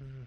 Mm.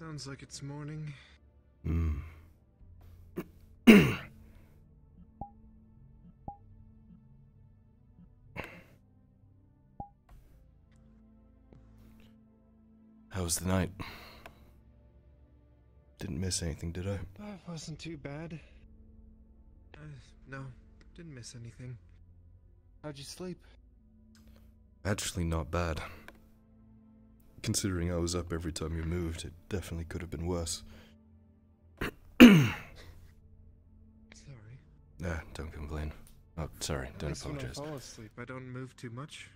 Sounds like it's morning. Hmm. How was the night? Didn't miss anything, did I? That wasn't too bad. Uh, no, didn't miss anything. How'd you sleep? Actually, not bad. Considering I was up every time you moved, it definitely could have been worse. Sorry. Nah, don't complain. Oh, sorry, At don't least when I apologize. fall asleep, I don't move too much.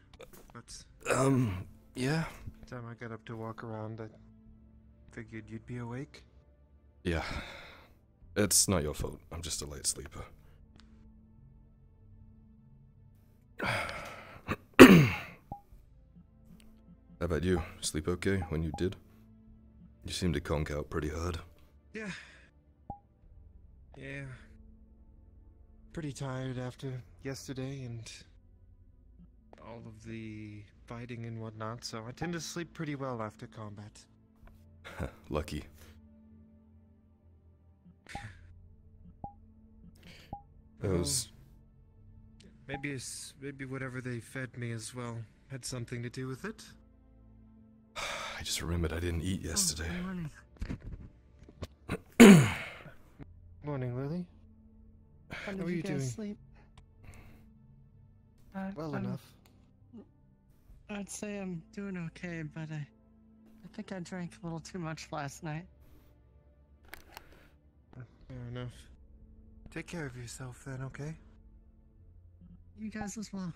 But Um, yeah? the time I got up to walk around, I figured you'd be awake. Yeah. It's not your fault. I'm just a late sleeper. How about you? Sleep okay when you did? You seemed to conk out pretty hard. Yeah. Yeah. Pretty tired after yesterday and all of the fighting and whatnot, so I tend to sleep pretty well after combat. Lucky. That Well, was. Maybe it's, maybe whatever they fed me as well had something to do with it. I just remembered I didn't eat yesterday. Morning, Lily. How How did are you guys doing? sleep? Uh, Well I'm- enough. I'd say I'm doing okay, but I, I think I drank a little too much last night. Fair enough. Take care of yourself then, okay? You guys as well.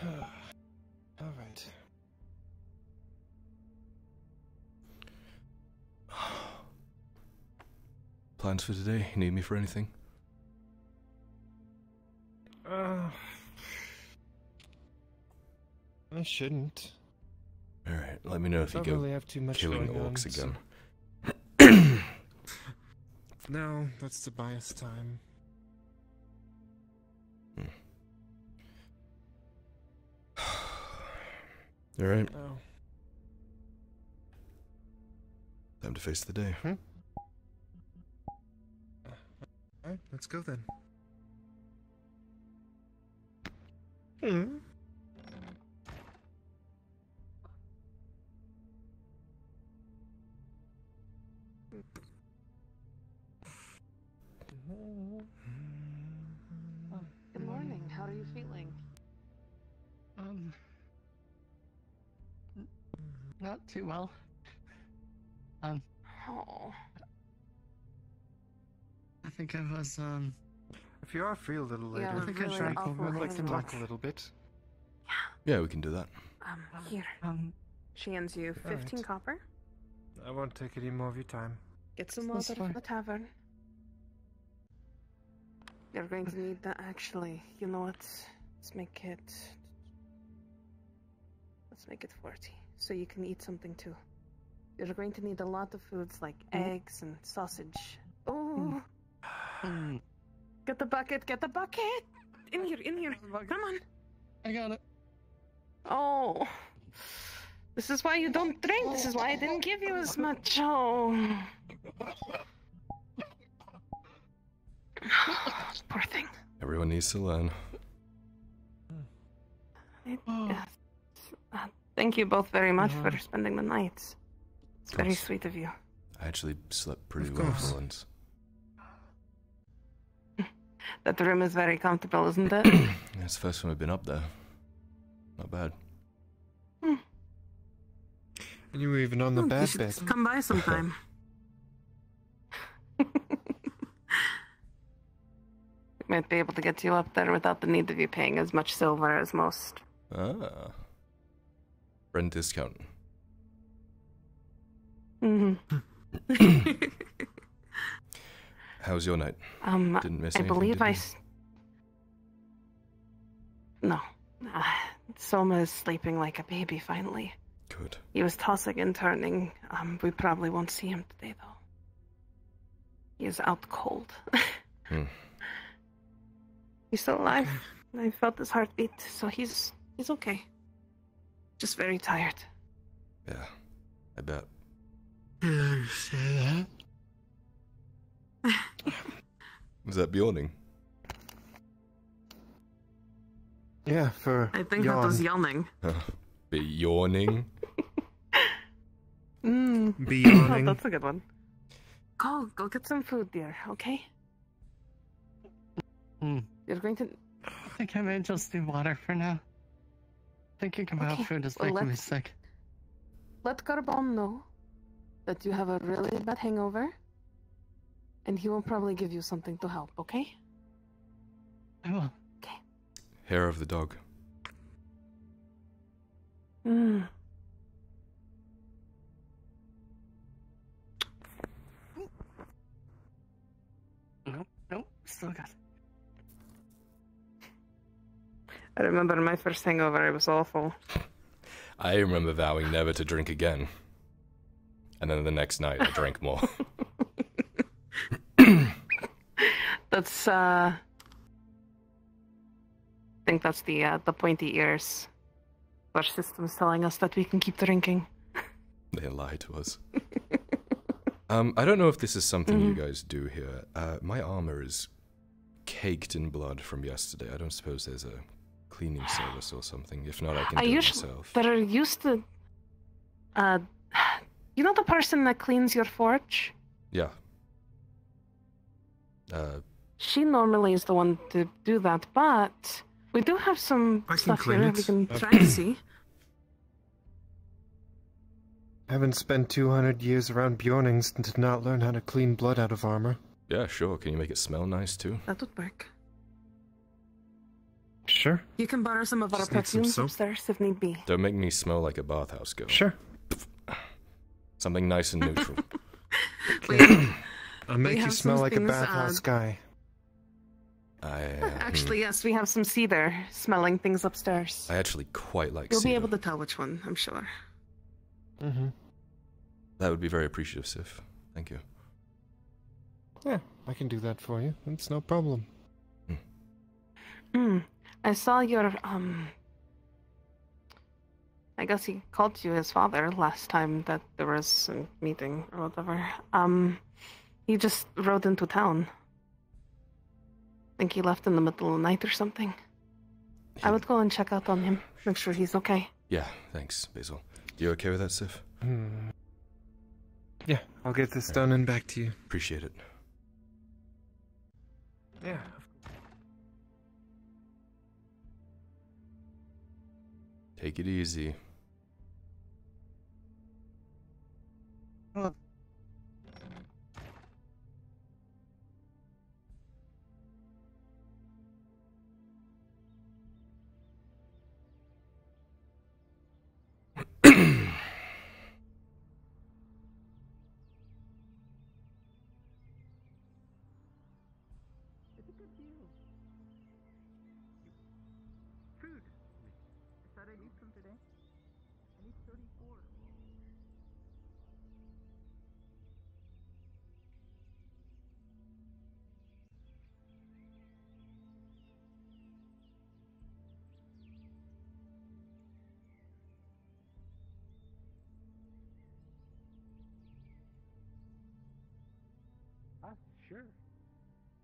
All right. Plans for today? Need me for anything? Uh, I shouldn't. Alright, let me know if you Don't go really have too much killing going on, orcs so- again. No, that's the bias time. Alright, Oh. time to face the day. Alright, let's go then. Hmm. Not too well. Um, Oh, I think I was um. If you are free a little Yeah, later, I think I really drank awful over I'd like like to talk a little bit. Yeah, Yeah, we can do that. um, here. Um, She hands you All right. 15 copper. I won't take any more of your time. Get some water from the tavern. You're going to need that actually. You know what? Let's make it. Let's make it 40. So you can eat something too. You're going to need a lot of foods like Mm. eggs and sausage. Oh, Hmm, Get the bucket. Get the bucket. In here. In here. Come on. I got it. Oh. This is why you don't drink. This is why I didn't give you as much. Oh. Poor thing. Everyone needs to learn. Yes. Uh, thank you both very much Yeah. for spending the night. It's very course. sweet of you. I actually slept pretty Of well course. for once. That room is very comfortable, isn't it? Yeah, it's the first time I've been up there. Not bad. And you were even on the Hmm, bad bed. Come by sometime. Might be able to get you up there without the need of you paying as much silver as most. Ah. Rent discount. hmm How was your night? um, Didn't miss I anything, believe I. no. Uh, Soma is sleeping like a baby finally. Good. He was tossing and turning. Um, we probably won't see him today, though. He is out cold. Hmm. He's still alive. I felt his heartbeat, so he's he's okay. Just very tired. Yeah, I bet. you say that? Was that yawning? Yeah, for I think yawn. that was yawning. Be yawning? Mm. Be Oh, yawning. that's a good one. Go, go get some food, dear. Okay. Hmm. You're going to. I think I may just do water for now. Thinking about Okay, food is well, making me let's- sick. let Carbon know that you have a really bad hangover, and he will probably give you something to help, okay? I will. Okay. Hair of the dog. Mm. Nope, nope, still got it. I remember my first hangover, it was awful. I remember vowing never to drink again. And then the next night, I drank more. That's, uh. I think that's the, uh, the pointy ears. Our system's telling us that we can keep drinking. they lie to us. Um, I don't know if this is something you Mhm. guys do here. Uh, my armor is caked in blood from yesterday. I don't suppose there's a cleaning service or something. If not, I can I do it usually. myself. There used to. Uh. You know the person that cleans your forge? Yeah. Uh, She normally is the one to do that, but we do have some I can stuff clean here it. we can try to see. Haven't spent 200 years around Bjornings and did not learn how to clean blood out of armor. yeah, sure. Can you make it smell nice too? That would work. Sure, You can borrow some of our Just need some perfumes upstairs if need be. Don't make me smell like a bathhouse girl. sure. Something nice and neutral. I'll make you smell like a bathhouse uh, guy. I uh, hmm. Actually, yes, we have some cedar smelling things upstairs. I actually quite like. You'll be able to tell which one, I'm sure. Mm-hmm. That would be very appreciative, Sif. Thank you. Yeah, I can do that for you. It's no problem. Hmm. I saw your, um. I guess he called you his father last time that there was a meeting or whatever. Um. He just rode into town. I think he left in the middle of the night or something. I would go and check out on him. Make sure he's okay. Yeah, thanks, Basil. You okay with that, Sif? Hmm. Yeah, I'll get this done and back to you. Appreciate it. Yeah. Take it easy. Huh.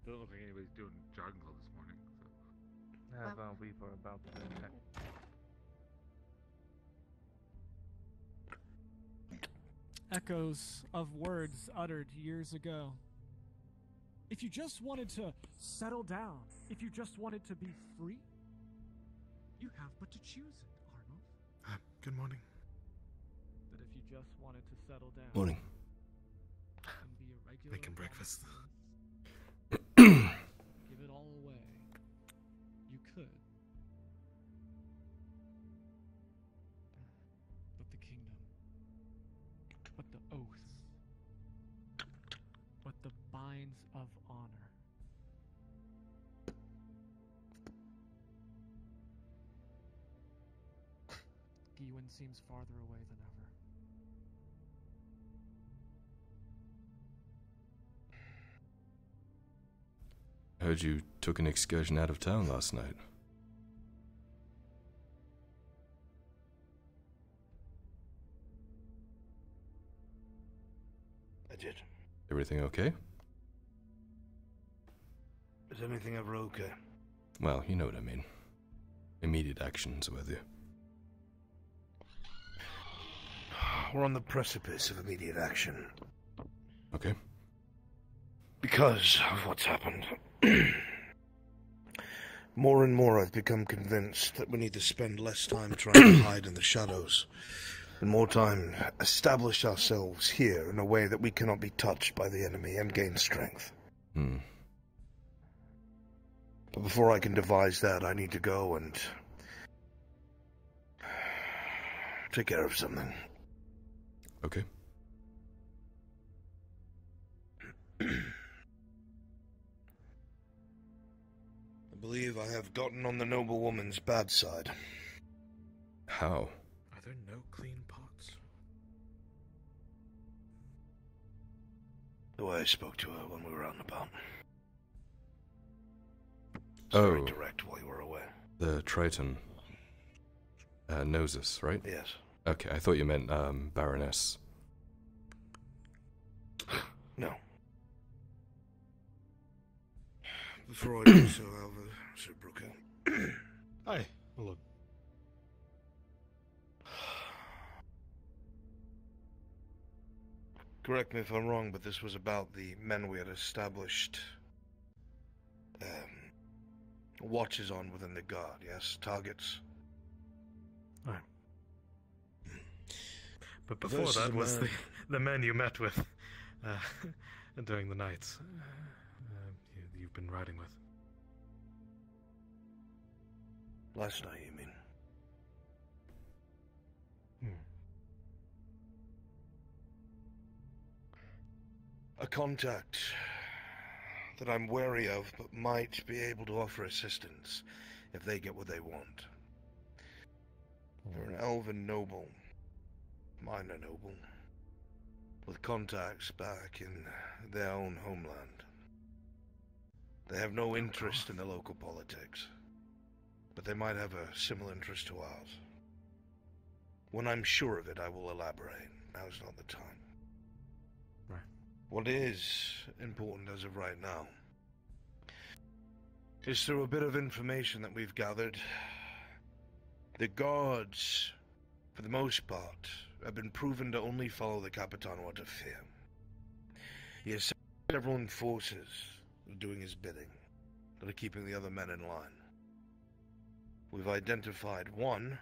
Doesn't look like anybody's doing jogging club this morning. So. How about we for about the Echoes of words uttered years ago. If you just wanted to settle down, if you just wanted to be free, you have but to choose it, Arnold. Uh, good morning. But if you just wanted to settle down Morning. and be a regular Making honest breakfast. Of honor. Gewin seems farther away than ever. Heard you took an excursion out of town last night. I did. Everything okay? Is anything ever okay? Well, you know what I mean. Immediate actions with you. We're on the precipice of immediate action. Okay. Because of what's happened. more and more I've become convinced that we need to spend less time trying to hide in the shadows and more time establish ourselves here in a way that we cannot be touched by the enemy and gain strength. Hmm. But before I can devise that, I need to go and take care of something. Okay. I believe I have gotten on the noble woman's bad side. How? Are there no clean pots? The way I spoke to her when we were out and about. Oh. Very direct while you were away. The Triton. Uh, knows us, right? Yes. Okay, I thought you meant, um, Baroness. No. Before I do so, Alva, Sir Brooker. Hi. Hello. Correct me if I'm wrong, but this was about the men we had established um, watches on within the guard, yes? Targets? Right. But before Versus that was the, man. the men you met with uh, during the nights uh, you, you've been riding with. Last night, you mean? A contact that I'm wary of, but might be able to offer assistance if they get what they want. They're an elven noble, minor noble, with contacts back in their own homeland. They have no interest in the local politics, but they might have a similar interest to ours. When I'm sure of it, I will elaborate. Now's not the time. What is important as of right now is through a bit of information that we've gathered. The guards, for the most part, have been proven to only follow the Capitan out of fear. He has several enforcers are doing his bidding, that are keeping the other men in line. We've identified one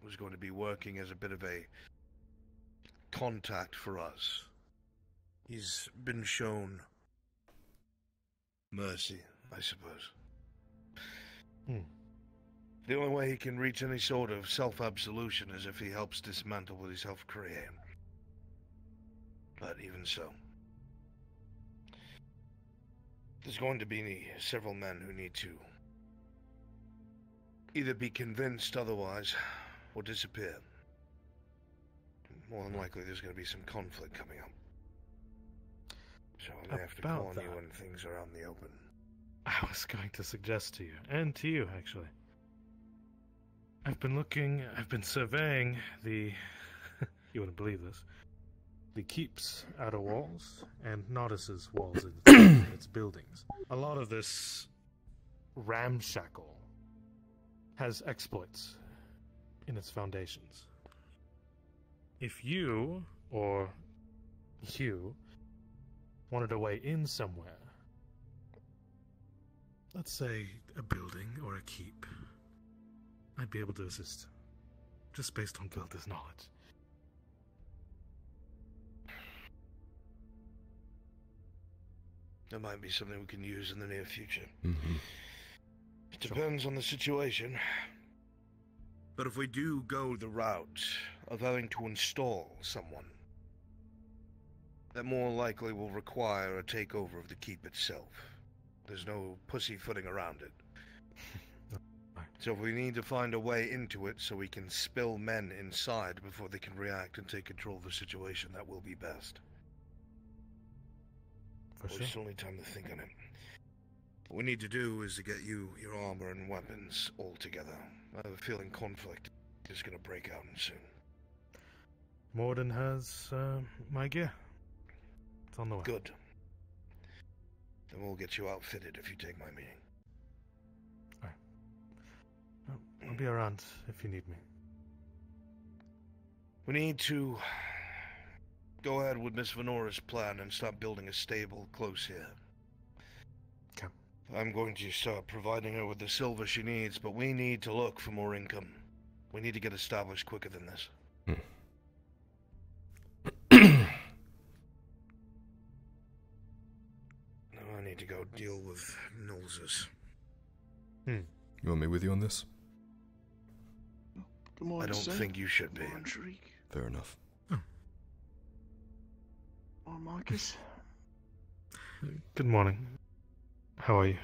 who's going to be working as a bit of a contact for us. He's been shown mercy, I suppose. Hmm. The only way he can reach any sort of self absolution is if he helps dismantle what he's helped create. But even so, there's going to be several men who need to either be convinced otherwise or disappear. More than likely, there's going to be some conflict coming up. So I may have to call on you when things are on the open. I was going to suggest to you, and to you actually. I've been looking, I've been surveying the. you wouldn't believe this. the keep's outer walls and Nautis's walls in its buildings. A lot of this ramshackle has exploits in its foundations. If you or you wanted a way in somewhere, let's say a building or a keep, I'd be able to assist, just based on Gilda's knowledge. That might be something we can use in the near future. hmm It depends on the situation. But if we do go the route of having to install someone, that more likely will require a takeover of the keep itself. There's no pussyfooting around it. So if we need to find a way into it so we can spill men inside before they can react and take control of the situation, that will be best. For sure. need time to think on it. What we need to do is to get you your armor and weapons all together. I have a feeling conflict is going to break out soon. Morden has uh, my gear. It's on the way. Good. Then we'll get you outfitted if you take my meaning. I'll be around if you need me. We need to go ahead with Miss Venora's plan and start building a stable close here. Okay. I'm going to start providing her with the silver she needs, but we need to look for more income. We need to get established quicker than this. Now to go deal with Knowleses. Hmm. You want me with you on this? Good morning, I don't sir. think you should be. Good morning, Shariq. Fair enough. Or Marcus. Good morning. How are you?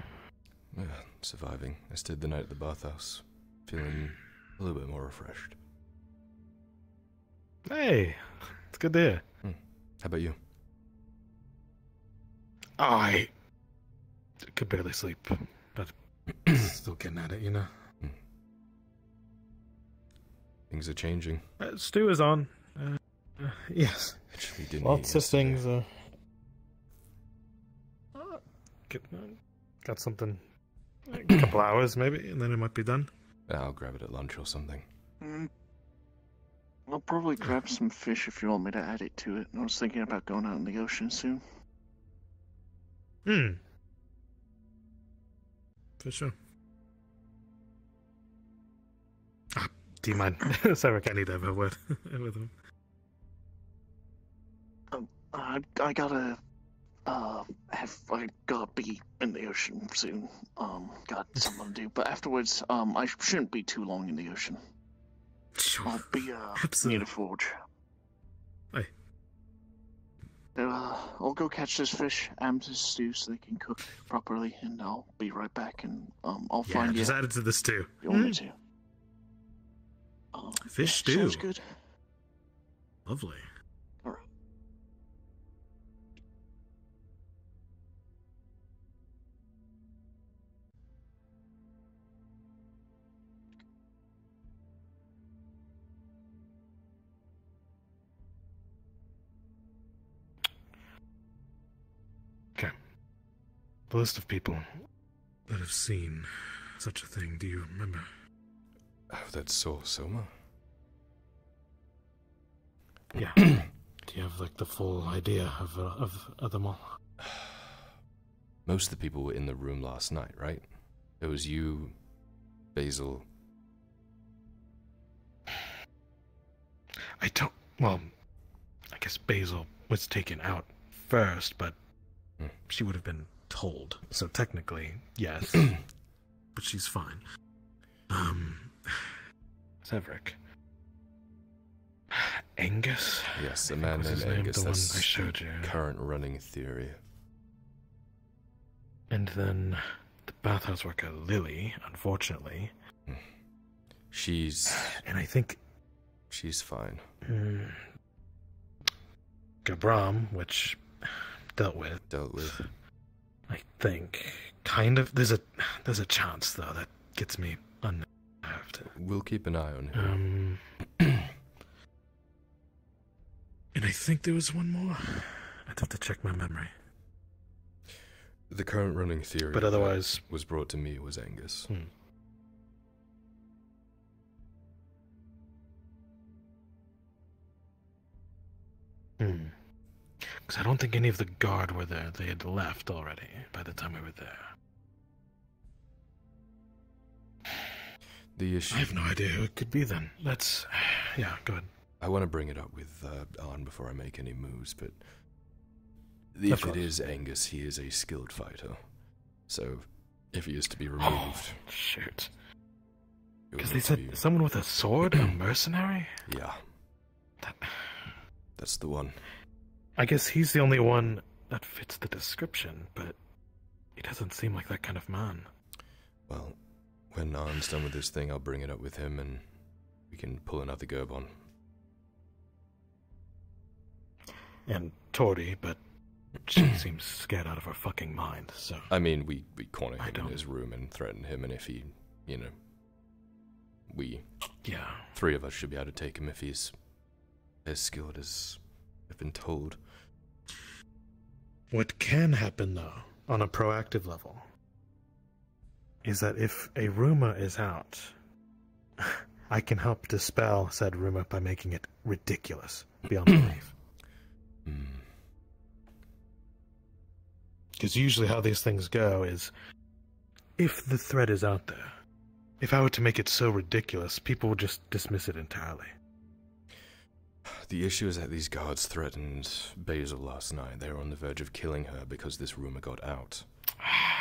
Yeah, surviving. I stayed the night at the bathhouse, feeling a little bit more refreshed. Hey, it's good to hear. Hmm. How about you? I could barely sleep, but still getting at it, you know. Things are changing. Uh, Stu is on. Uh, uh, yes, Which didn't lots of yesterday. things. Uh, uh, get, uh, got something. A couple hours maybe, and then it might be done. I'll grab it at lunch or something. Mm. I'll probably grab some fish if you want me to add it to it. I was thinking about going out in the ocean soon. Hmm. For sure. Ah, do you mind? Sorry, I need to have a word with him. I I gotta uh have I gotta be in the ocean soon. Um, got something to do. But afterwards, um, I shouldn't be too long in the ocean. Sure. I'll be uh Absolutely. near the forge. Aye. Uh, I'll go catch this fish, add this stew so they can cook properly, and I'll be right back. And um, I'll Yeah, find you. just if add it to the stew. you want me Mm, to. Um, Fish yeah, Sounds stew. good. Lovely. The list of people that have seen such a thing. Do you remember? Oh, that saw Soma? Yeah. Do you have like the full idea of uh, of, of them all? Most of the people were in the room last night, right? It was you, Basil. I don't. Well, I guess Basil was taken out first, but Hmm. she would have been told. So technically, yes, but she's fine. Um, Severick, Angus. Yes, a I think man named his name, Angus. the one That's I showed the you. current running theory. And then the bathhouse worker Lily, unfortunately, She's and I think she's fine. mm, Gabram, which dealt with. Dealt with. I think kind of. There's a there's a chance though that gets me unnerved. We'll keep an eye on him. Um, And I think there was one more. I'd have to check my memory. The current running theory But that otherwise- was brought to me was Angus. Hmm. Hmm. Because I don't think any of the guard were there. They had left already by the time we were there. The issue I have no idea who it could be then. Let's. Yeah, go ahead. I want to bring it up with uh, Arn before I make any moves, but if it is Angus, he is a skilled fighter. So if he is to be removed, Oh, shoot. Because they said be- someone with a sword, a mercenary? yeah, That, that's the one. I guess he's the only one that fits the description, but he doesn't seem like that kind of man. Well, when Arn's done with this thing, I'll bring it up with him, and we can pull another Gerbon. And Tori, but she seems scared out of her fucking mind, so. I mean, we we corner him in his room and threaten him, and if he, you know, we Yeah. three of us should be able to take him if he's as skilled as I've been told. What can happen, though, on a proactive level, is that if a rumor is out, I can help dispel said rumor by making it ridiculous beyond belief. Hmm. Because usually how these things go is if the threat is out there, if I were to make it so ridiculous, people would just dismiss it entirely. The issue is that these guards threatened Basil last night. They were on the verge of killing her because this rumor got out.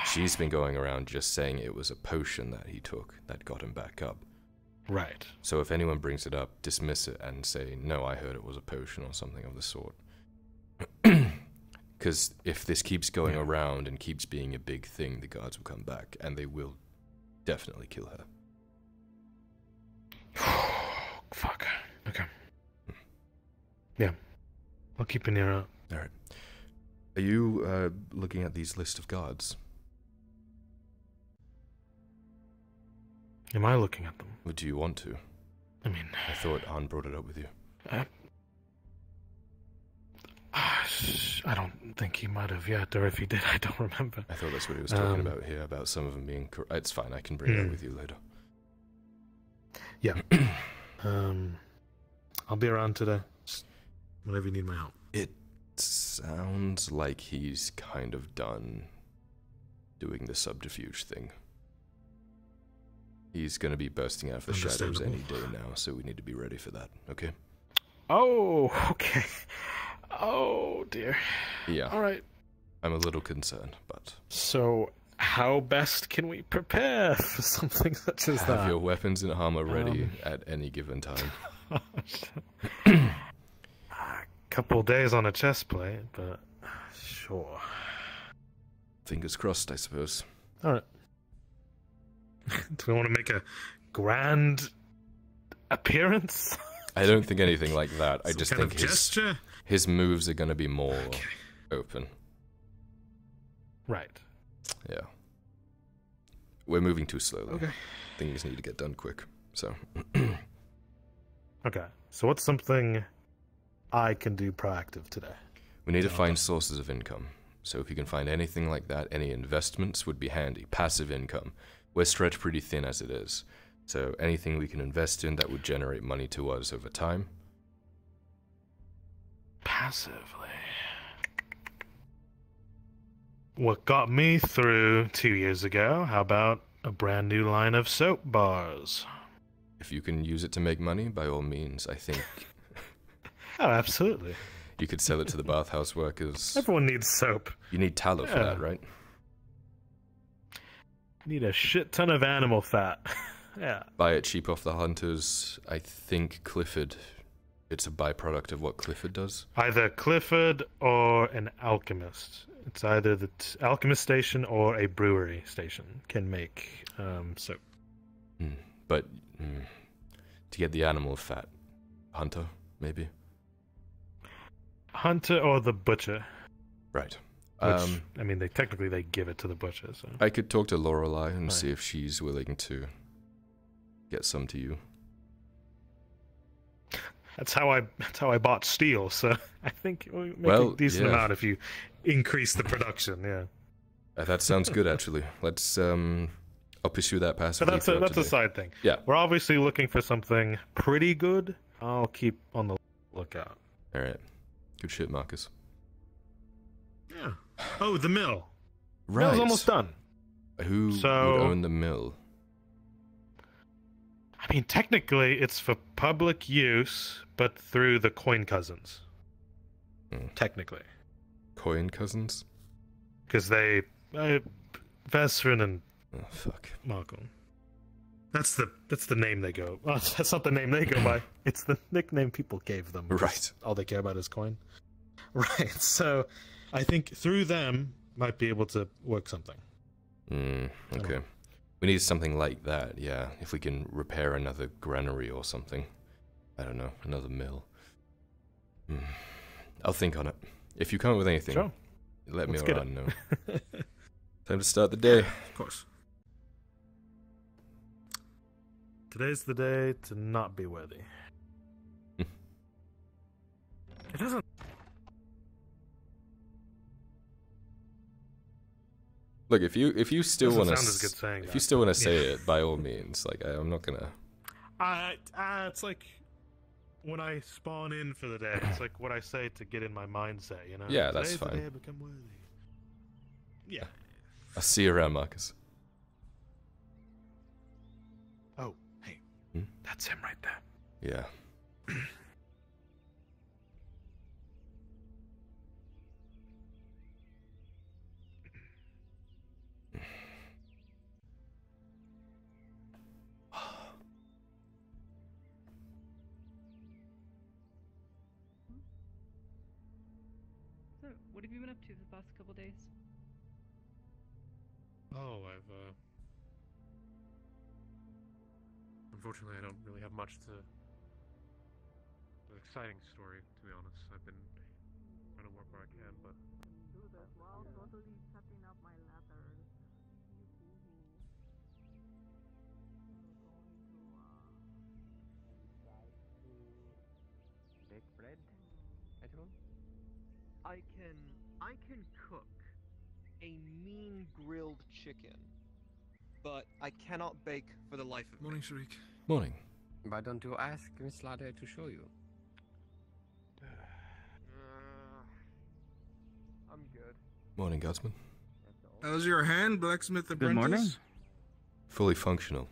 She's been going around just saying it was a potion that he took that got him back up. Right. So if anyone brings it up, dismiss it and say, no, I heard it was a potion or something of the sort. Because if this keeps going Yeah. around and keeps being a big thing, the guards will come back and they will definitely kill her. Fuck. Okay. Yeah. I'll keep an ear out. All right. Are you uh, looking at these list of guards? Am I looking at them? Or do you want to? I mean, I thought Arn brought it up with you. uh, ah, I don't think he might have yet, or if he did, I don't remember. I thought that's what he was talking Um, about here, about some of them being. Cor- it's fine, I can bring it up Hmm. with you later. Yeah. um, I'll be around today. Just whenever you need my help. It sounds like he's kind of done doing the subterfuge thing. He's going to be bursting out of the shadows any day now, so we need to be ready for that, okay? Oh, okay. Oh dear. Yeah, All right. I'm a little concerned, but So, how best can we prepare for something such as have that? Have your weapons and armor ready Um, at any given time. Couple days on a chest plate, but sure. Fingers crossed, I suppose. All right. Do we want to make a grand appearance? I don't think anything like that. I just think his, gesture. his moves are going to be more Okay. open. Right. Yeah. We're moving too slowly. Okay. Things need to get done quick. So, Okay. So what's something I can do proactive today? we need to find sources of income. So, if you can find anything like that, any investments would be handy. Passive income. We're stretched pretty thin as it is. So, anything we can invest in that would generate money to us over time. Passively. What got me through two years ago? How about a brand new line of soap bars? If you can use it to make money, by all means, I think Oh, absolutely. you could sell it to the bathhouse workers. Everyone needs soap. You need tallow for that, Yeah. right? Need a shit ton of animal fat. yeah. Buy it cheap off the hunters. I think Clifford. It's a byproduct of what Clifford does. Either Clifford or an alchemist. It's either the t- alchemist station or a brewery station can make um, soap. Mm. But mm, to get the animal fat, hunter maybe. Hunter or the butcher. Right. Which, Um, I mean, they technically they give it to the butcher. So I could talk to Lorelei and Right. see if she's willing to get some to you. That's how I that's how I bought steel. So I think we make Well, a decent yeah. amount if you increase the production. Yeah, Uh, that sounds good, actually. Let's um, I'll pursue that but passively. that's a, that's a side thing. Yeah. We're obviously looking for something pretty good. I'll keep on the lookout. All right. Good shit, Marcus. Yeah. Oh, the mill. Right. Mill's almost done. Who So- would own the mill? I mean, technically, it's for public use, but through the coin cousins. Hmm. Technically, Coin cousins? because they, uh, Vesrin and Oh, fuck. Malcolm. That's the that's the name they go. Oh, that's not the name they go by. It's the nickname people gave them. Right. All they care about is coin. Right. So, I think through them might be able to work something. Mm, okay. We need something like that, yeah. If we can repair another granary or something. I don't know, another mill. Hmm. I'll think on it. If you come up with anything, Sure. let Let's me or know. Time to start the day. Of course. Today's the day to not be worthy. it doesn't. Look, if you if you still want to sound as good saying if you still want to say Yeah. it, by all means. Like I, I'm not gonna. Uh, uh, it's like when I spawn in for the day. It's like what I say to get in my mindset. You know. Yeah, that's Today's the fine. day I become worthy. Yeah. I'll see you around, Marcus. Hmm? that's him right there. Yeah. So, what have you been up to the past couple days? Oh, I've uh Unfortunately, I don't really have much to an exciting story to be honest. I've been trying to work where I can, but Bake uh, bread? Hmm. At home? I can I can cook a mean grilled chicken, but I cannot bake for the life of me. Morning, Sharik. Morning. Why don't you ask Miss Lade to show you? Uh, I'm good. Morning, Guardsman. How's your hand, blacksmith apprentice? Good morning. Fully functional.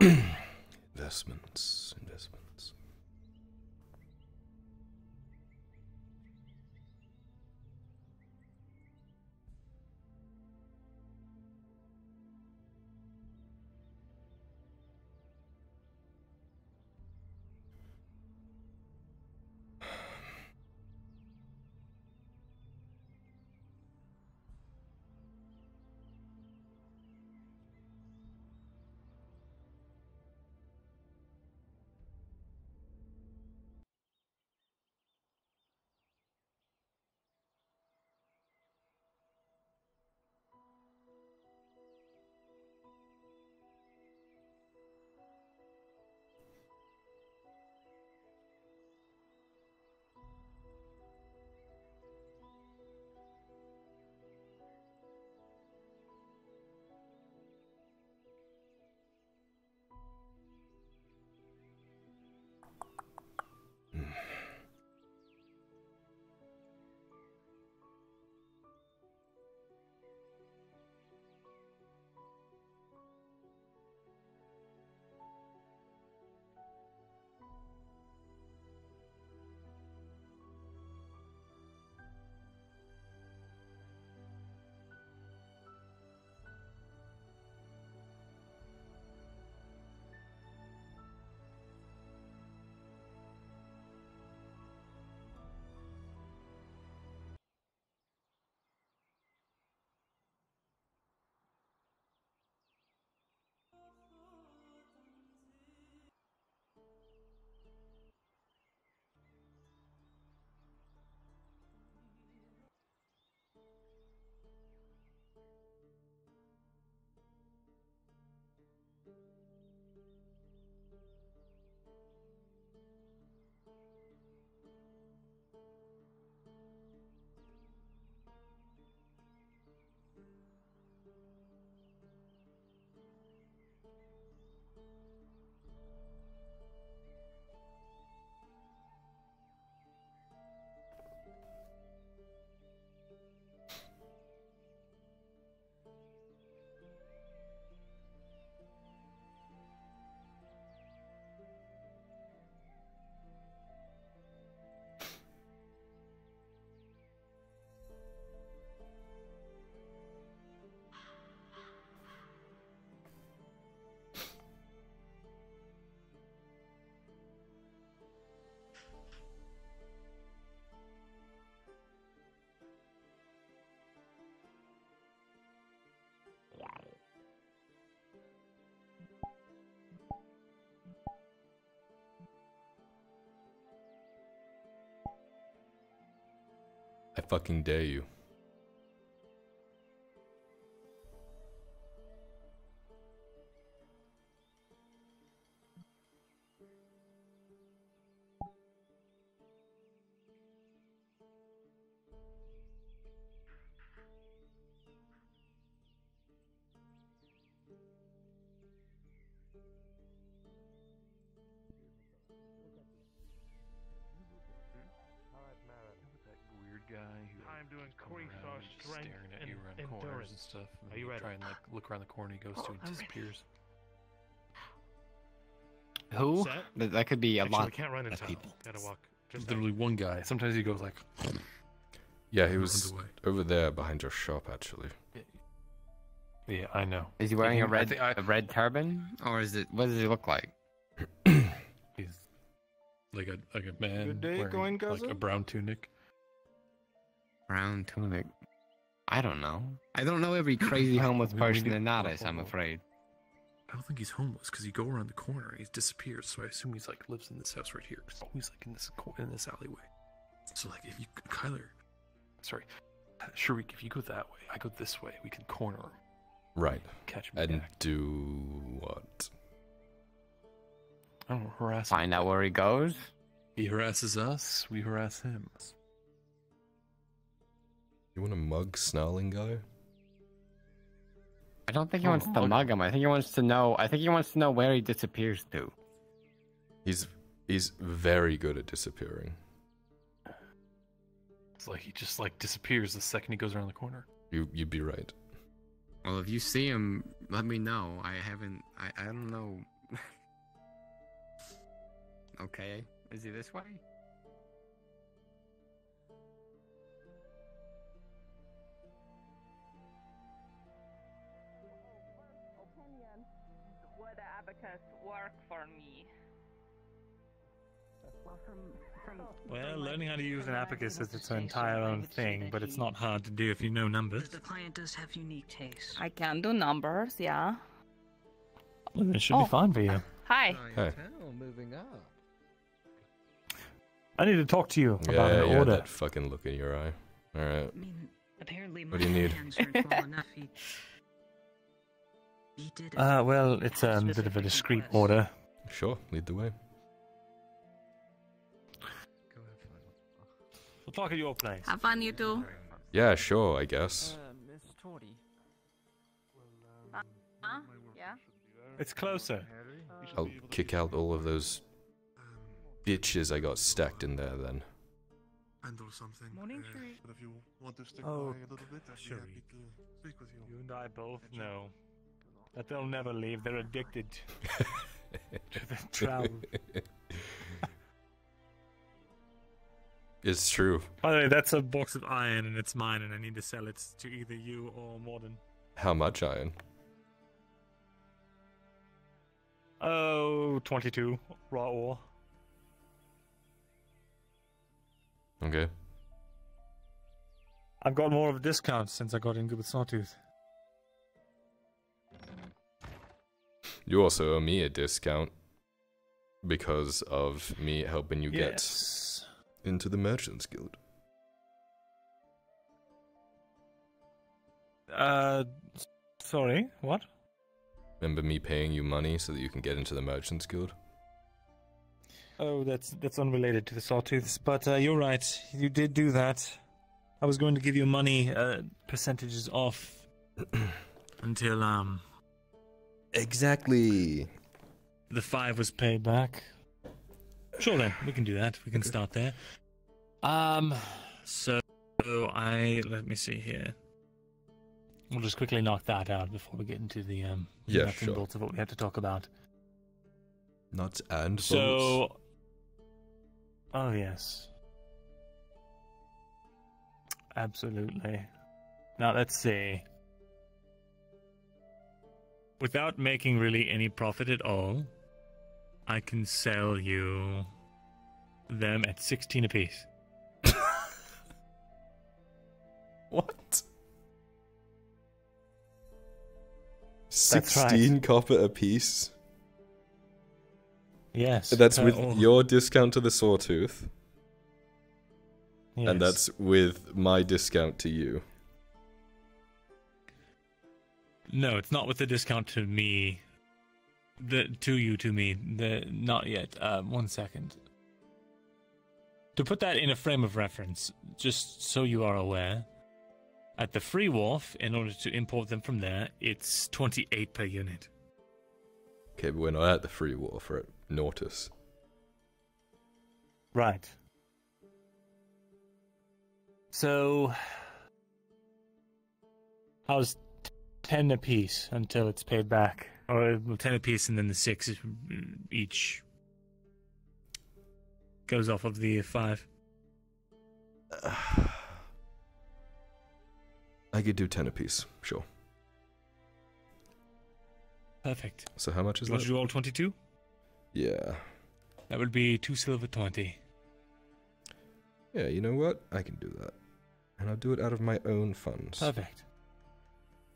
investments, investments. I fucking dare you. Strength staring at and you around corners and stuff. And Are then you ready? Try and like look around the corner he goes oh, to and I'm ready. disappears. Who? Set? That, that could be a Actually, lot we can't run in of town. people. Gotta walk. Just Literally one guy. Sometimes he goes like. Yeah, he was over there behind your shop, actually. Yeah, I know. Is he wearing a red think I- a red turban, or is it? What does he look like? He's like a like a man Good day, wearing going like a brown tunic. Brown tunic. I don't know. I don't know every crazy homeless We- we person in Nautis, I'm afraid. I don't think he's homeless because he go around the corner and he disappears. So I assume he's like lives in this house right here. 'cause he's like in this in this alleyway. So like if you Kyler, sorry, Sharik, if you go that way, I go this way. We can corner him. Right. Catch him. And back. do what? I don't know, harass. Find out where he goes. He harasses us. We harass him. You want to mug snarling guy? I don't think he Oh, wants to mug- mug him. I think he wants to know. I think he wants to know where he disappears to. He's he's very good at disappearing. It's like he just like disappears the second he goes around the corner. You you'd be right. Well, if you see him, let me know. I haven't. I I don't know. okay, is he this way? Would the abacus work for me? Well, from from Well, learning how to use an abacus is its entire own thing, but it's not hard to do if you know numbers. The client does have unique tastes. I can do numbers, yeah. Well, it should Oh. be fine for you. Hi. Hey. moving up. I need to talk to you about Yeah, an yeah, order. that fucking look in your eye. All right. I mean, apparently What do you need? Uh, well, it's a bit of a discreet order. Sure, lead the way. We'll talk at your place. Have fun, you two. Yeah, sure, I guess. Miss Tori. Huh? Yeah. It's closer. I'll kick out all of those bitches I got stacked in there then. Handle something. Morning, uh, but if you want to stick Oh, by a little bit, I'd be happy to speak with you. You and I both know that they'll never leave. They're addicted to the travel. It's true. By the way, that's a box of iron and it's mine, and I need to sell it to either you or Morden. How much iron? Oh, 22 raw ore. Okay. I've got more of a discount since I got in good with Sawtooth. You also owe me a discount because of me helping you Yes. get into the Merchants Guild. Uh, sorry, what? Remember me paying you money so that you can get into the Merchants Guild? Oh, that's that's unrelated to the Sawtooths, but uh, you're right. You did do that. I was going to give you money uh, percentages off until um Exactly. the five was paid back. Sure, then we can do that. We can start there. Um, so I let me see here. We'll just quickly knock that out before we get into the um Yeah, nuts and bolts of what we have to talk about. Nuts and bolts. So, oh yes, absolutely. Now let's see. Without making really any profit at all, I can sell you them at sixteen apiece. What? That's right. 16 copper apiece? Yes, That's with or- your discount to the Sawtooth. And that's with my discount to you. No, it's not with the discount to me. The to you to me. The not yet. Uh, one second. To put that in a frame of reference, just so you are aware, at the free wharf, in order to import them from there, it's twenty eight per unit. Okay, but we're not at the free wharf, we're at Nautis. Right. So, how's t- ten apiece until it's paid back, or well, ten apiece, and then the six is- mm, each goes off of the five. I could do 10 apiece, sure. Perfect. So how much is Want that? to do all twenty-two? Yeah. That would be two silver twenty. Yeah, you know what? I can do that. And I'll do it out of my own funds. Perfect.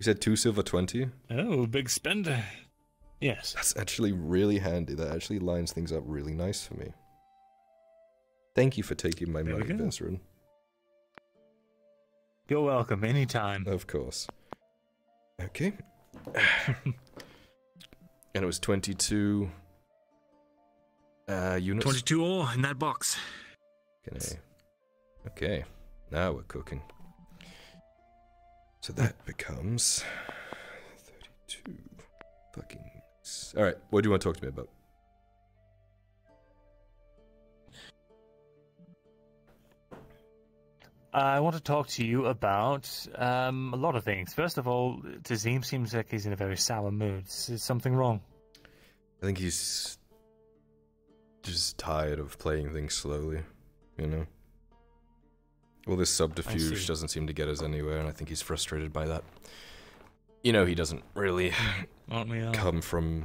You said two silver 20? Oh, big spender. Yes. That's actually really handy. That actually lines things up really nice for me. Thank you for taking my There money, go. You're welcome. Anytime. Of course. Okay. and it was 22 uh, units? Twenty-two ore in that box. Can I? Okay, now we're cooking. So that becomes 32 fucking. All right, what do you want to talk to me about? I want to talk to you about um, a lot of things. First of all, Tazim seems like he's in a very sour mood. Is is something wrong? I think he's just tired of playing things slowly, you know? All this subterfuge doesn't seem to get us anywhere, and I think he's frustrated by that. You know, he doesn't really we come from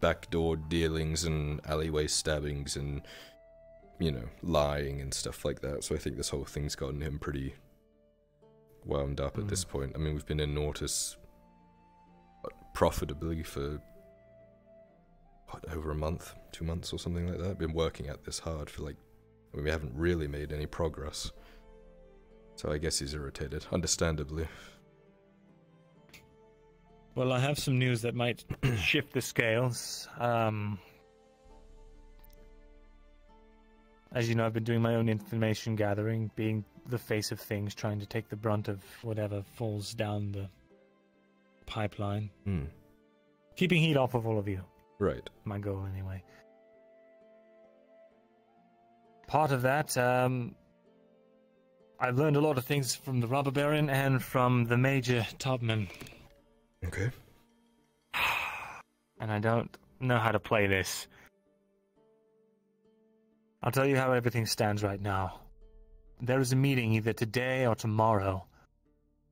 backdoor dealings and alleyway stabbings and, you know, lying and stuff like that. So I think this whole thing's gotten him pretty wound up at this point. I mean, we've been in Nautis uh, profitably for what, over a month, two months or something like that. Been working at this hard for like, I mean, we haven't really made any progress. So I guess he's irritated, understandably. Well, I have some news that might shift the scales. Um, as you know, I've been doing my own information gathering, being the face of things, trying to take the brunt of whatever falls down the pipeline. Hmm. Keeping heat off of all of you. Right. My goal, anyway. Part of that, um, I've learned a lot of things from the robber baron and from the major topman. Okay. And I don't know how to play this. I'll tell you how everything stands right now. There is a meeting either today or tomorrow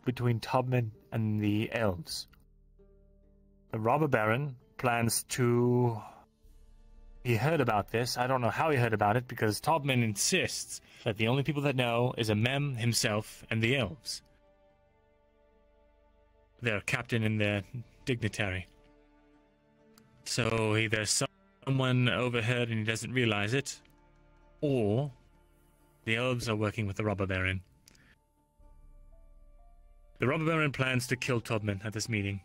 between Tubman and the elves. The robber baron plans to. He heard about this. I don't know how he heard about it because Tubman insists that the only people that know is a mem himself and the elves. Their captain and their dignitary. So either someone overheard and he doesn't realize it, or the elves are working with the robber baron. The robber baron plans to kill Todman at this meeting.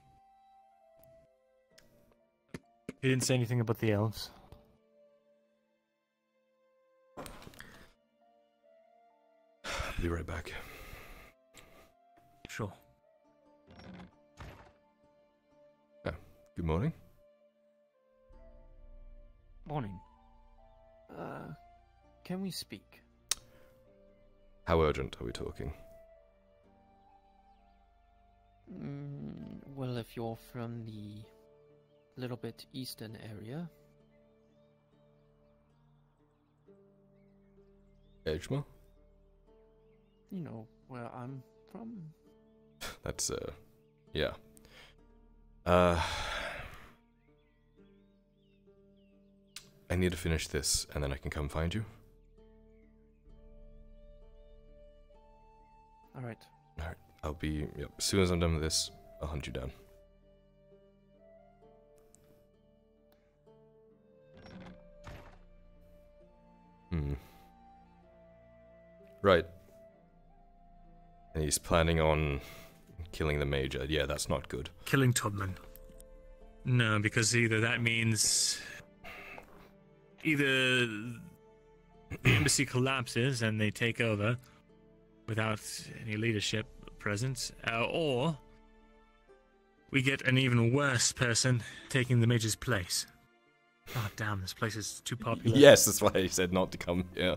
He didn't say anything about the elves. Be right back. Sure. Oh, good morning. Morning. Uh, can we speak? How urgent are we talking? Mm, well, if you're from the little bit eastern area, Edgemore? You know where I'm from. That's, uh, yeah. Uh, I need to finish this and then I can come find you. All right. Alright, I'll be, yep, as soon as I'm done with this, I'll hunt you down. Hmm. Right. And he's planning on killing the major. Yeah, that's not good. Killing Tubman. No, because either that means either the embassy collapses and they take over without any leadership present, uh, or we get an even worse person taking the major's place. God damn, this place is too popular. Yes, that's why he said not to come here.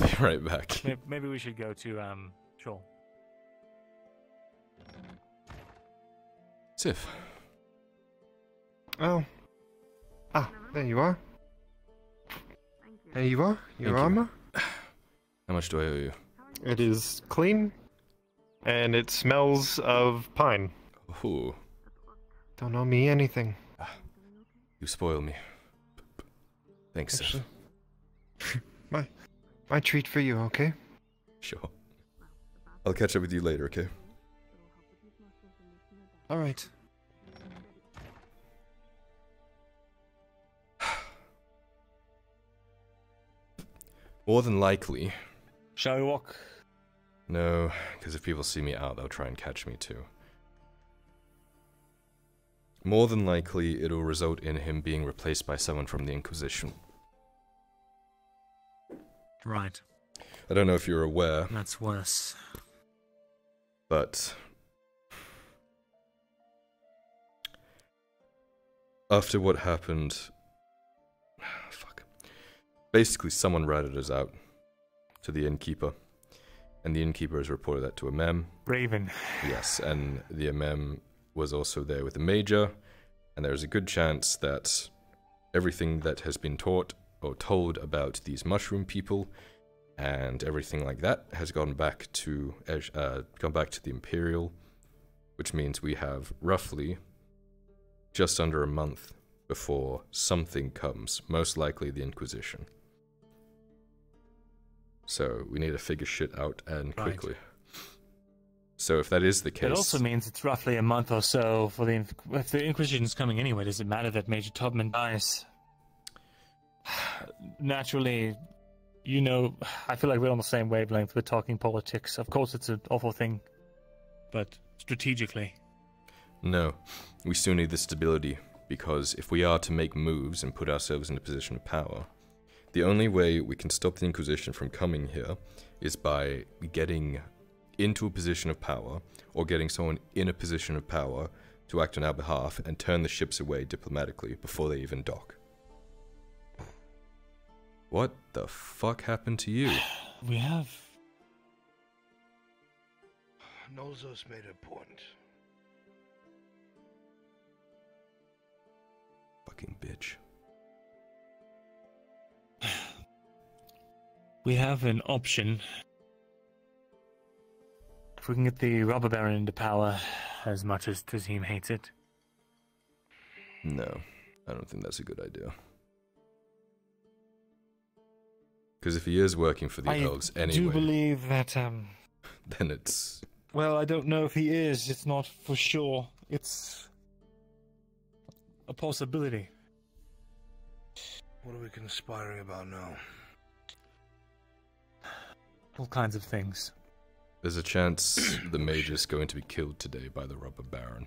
I'll be right back. Maybe we should go to um Troll. Sif. Oh. Ah, there you are. There you are. Your Thank you. armor. How much do I owe you? It is clean, and it smells of pine. Ooh, Don't owe me anything. you spoil me. Thanks, Sif. Actually, my my treat for you. Okay. Sure. I'll catch up with you later, okay? All right. More than likely. Shall we walk? No, because if people see me out, they'll try and catch me too. More than likely, it'll result in him being replaced by someone from the Inquisition. Right. I don't know if you're aware, That's worse. But after what happened, fuck. Basically, someone ratted us out to the innkeeper, and the innkeeper has reported that to a mem. Raven. Yes, and the mem was also there with the major, and there's a good chance that everything that has been taught or told about these mushroom people and everything like that has gone back to uh, gone back to the Imperial, which means we have roughly just under a month before something comes, most likely the Inquisition. So we need to figure shit out and Right. quickly. So if that is the case, It also means it's roughly a month or so for the if the Inquisition's coming anyway. Does it matter that Major Tubman dies? Naturally, you know, I feel like we're on the same wavelength. We're talking politics. Of course, it's an awful thing, but strategically, No, we still need the stability because if we are to make moves and put ourselves in a position of power, the only way we can stop the Inquisition from coming here is by getting into a position of power or getting someone in a position of power to act on our behalf and turn the ships away diplomatically before they even dock. What the fuck happened to you? we have Nolzos made a point. Fucking bitch. we have an option. If we can get the robber baron into power, as much as the team hates it, No, I don't think that's a good idea. Because if he is working for the I elves do believe that um then it's Well, I don't know if he is. It's not for sure. It's a possibility. What are we conspiring about now? All kinds of things. there's a chance the mage is going to be killed today by the robber baron.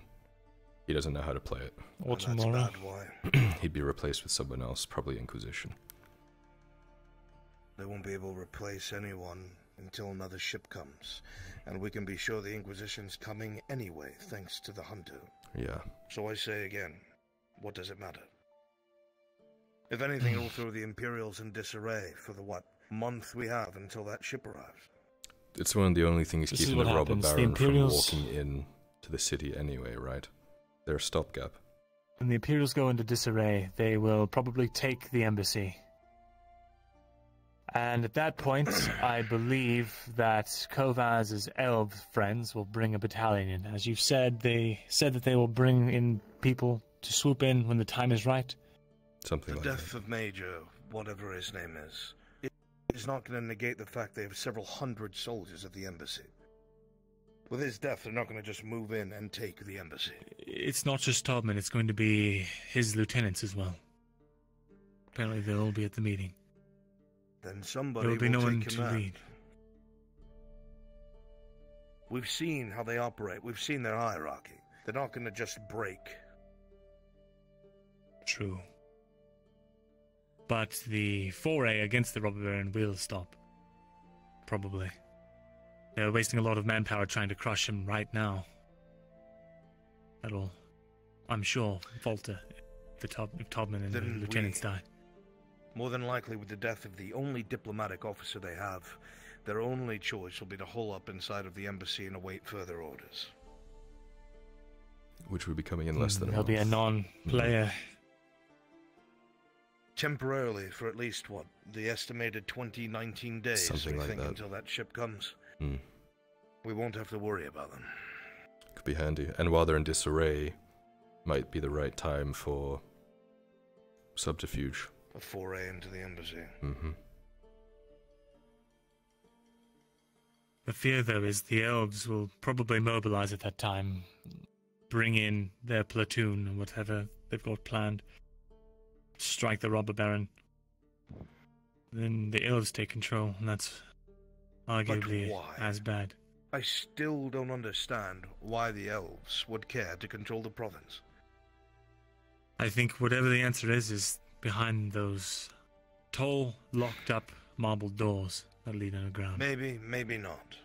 He doesn't know how to play it. Or And that's tomorrow. bad, why? He'd be replaced with someone else, probably Inquisition. They won't be able to replace anyone until another ship comes. And we can be sure the Inquisition's coming anyway, thanks to the Hunter. Yeah. So I say again, what does it matter? If anything, it'll throw the Imperials in disarray for the what month we have until that ship arrives. It's one of the only things This keeping the what robber happens, the Imperials- from walking in to the city anyway, right? They're a stopgap. When the Imperials go into disarray, they will probably take the embassy. And at that point, I believe that Kovaz's elf friends will bring a battalion in. As you've said, they said that they will bring in people to swoop in when the time is right. Something The like death of Major, whatever his name is, it is not going to negate the fact they have several hundred soldiers at the embassy. With his death, they're not going to just move in and take the embassy. It's not just Tubman, it's going to be his lieutenants as well. Apparently, they'll all be at the meeting. Then somebody There will be no take one to lead. We've seen how they operate. We've seen their hierarchy. They're not going to just break. True. But the foray against the robber baron will stop. Probably. They're wasting a lot of manpower trying to crush him right now. That'll, I'm sure, falter if, the Tob- if Todman and the lieutenants we- die. More than likely, with the death of the only diplomatic officer they have, their only choice will be to hole up inside of the embassy and await further orders. Which will be coming in less than a He'll be a non-player. Temporarily, for at least, what, the estimated 20, 19 days, Something we like think, that. until that ship comes. Hmm. We won't have to worry about them. Could be handy. And while they're in disarray, might be the right time for subterfuge. A foray into the embassy. hmm The fear, though, is the elves will probably mobilize at that time, bring in their platoon and whatever they've got planned, strike the robber baron. Then the elves take control, and that's arguably as bad. I still don't understand why the elves would care to control the province. I think whatever the answer is, is behind those tall, locked up marble doors that lead underground. Maybe, maybe not.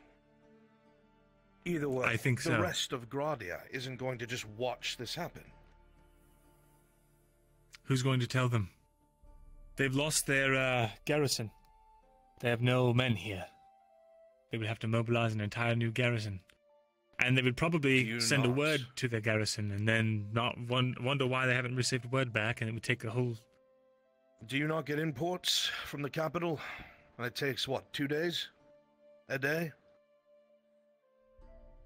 Either way, I think the so. rest of Gradia isn't going to just watch this happen. Who's going to tell them? They've lost their uh, garrison. They have no men here. They would have to mobilize an entire new garrison. And they would probably send a word to their garrison and then not won- wonder why they haven't received word back, and it would take a whole. Do you not get imports from the capital? And it takes, what, two days? A day?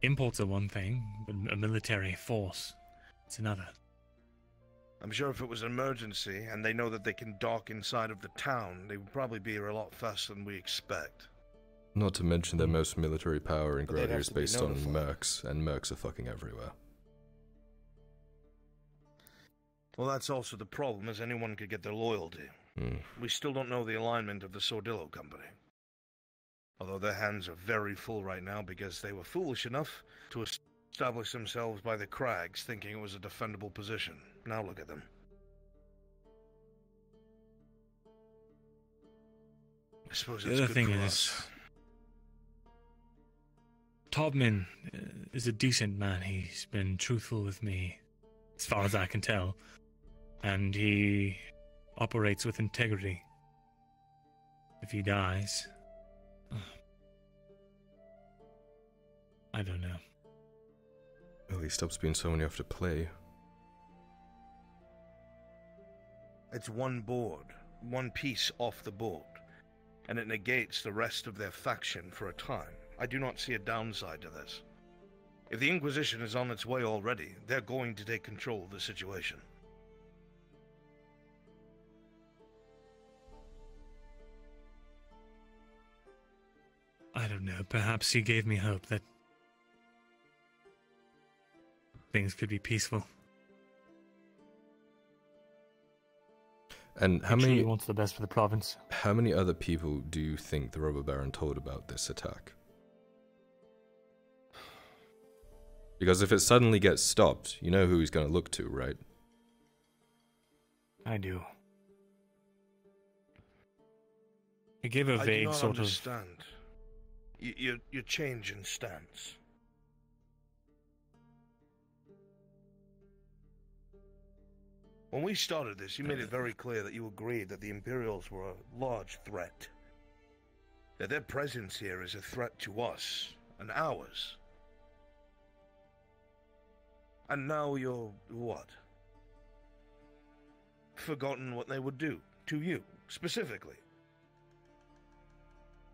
Imports are one thing, but a military force, it's another. I'm sure if it was an emergency and they know that they can dock inside of the town, they would probably be here a lot faster than we expect. Not to mention their most military power in But they'd Gradia have is based on notified. mercs, and mercs are fucking everywhere. Well, that's also the problem, as anyone could get their loyalty. Hmm. We still don't know the alignment of the Sordillo Company. Although their hands are very full right now because they were foolish enough to establish themselves by the crags thinking it was a defendable position. Now look at them. I suppose The it's other good thing for is, us. Tobman uh, is a decent man. He's been truthful with me, as far as I can tell, and he operates with integrity. If he dies, I don't know. Well, he stops being someone you have to play. It's one board, one piece off the board, and it negates the rest of their faction for a time. I do not see a downside to this. If the Inquisition is on its way already, they're going to take control of the situation. I don't know. Perhaps you gave me hope that things could be peaceful. And how He truly many wants the best for the province. How many other people do you think the robber baron told about this attack? Because if it suddenly gets stopped, you know who he's going to look to, right? I do. He gave a I do vague not sort of understand. Y- your, your change in stance. When we started this, you made it very clear that you agreed that the Imperials were a large threat. That their presence here is a threat to us and ours. And now you're what? Forgotten what they would do to you, specifically.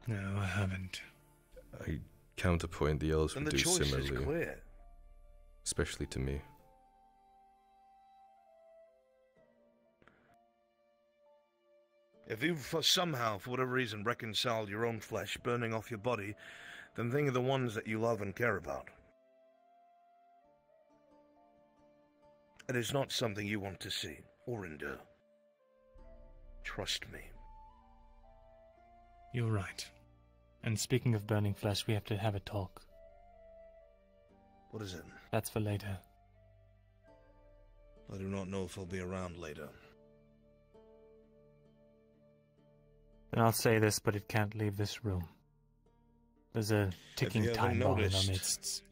No, I haven't. I counterpoint the elves And would the do choice is similarly, clear. especially to me. If you've for somehow, for whatever reason, reconciled your own flesh burning off your body, then think of the ones that you love and care about. It is not something you want to see or endure. Trust me. You're right. And speaking of burning flesh, we have to have a talk. What is it? That's for later. I do not know if I'll be around later. Then I'll say this, but it can't leave this room. There's a ticking time bomb in our midst.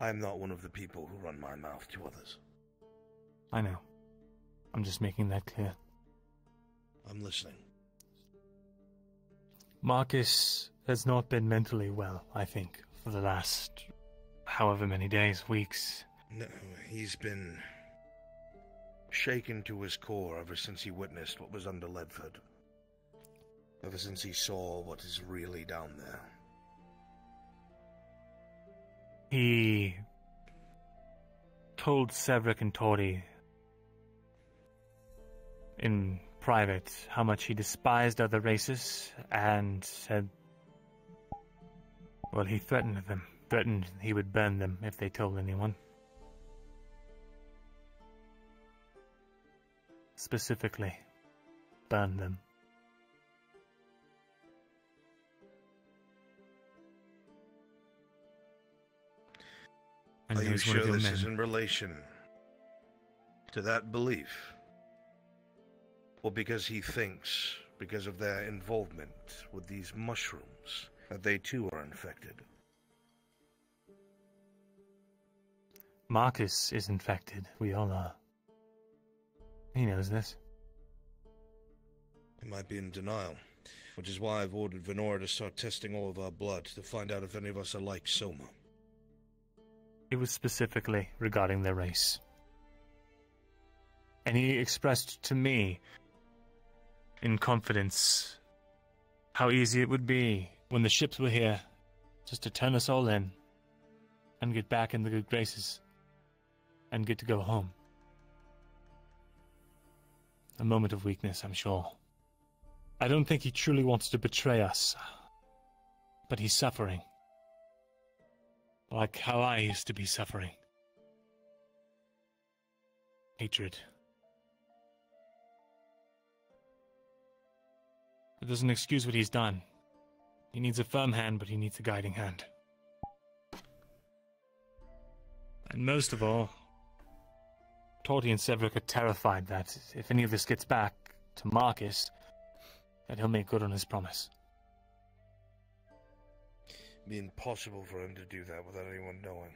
I'm not one of the people who run my mouth to others. I know. I'm just making that clear. I'm listening. Marcus has not been mentally well, I think, for the last however many days, weeks. No, he's been shaken to his core ever since he witnessed what was under Ledford. Ever since he saw what is really down there. He told Severick and Tori in private how much he despised other races and said, well, he threatened them, threatened he would burn them if they told anyone. Specifically, burn them. And Are you was one of sure this men. is in relation to that belief? Or because he thinks, because of their involvement with these mushrooms, that they too are infected? Marcus is infected. We all are. He knows this. He might be in denial, which is why I've ordered Venora to start testing all of our blood to find out if any of us are like Soma. It was specifically regarding their race. And he expressed to me, in confidence, how easy it would be when the ships were here just to turn us all in and get back in the good graces and get to go home. A moment of weakness, I'm sure. I don't think he truly wants to betray us, but he's suffering. Like how I used to be suffering. Hatred. It doesn't excuse what he's done. He needs a firm hand, but he needs a guiding hand. And most of all, Torty and Severick are terrified that if any of this gets back to Marcus, that he'll make good on his promise. It'd be impossible for him to do that without anyone knowing.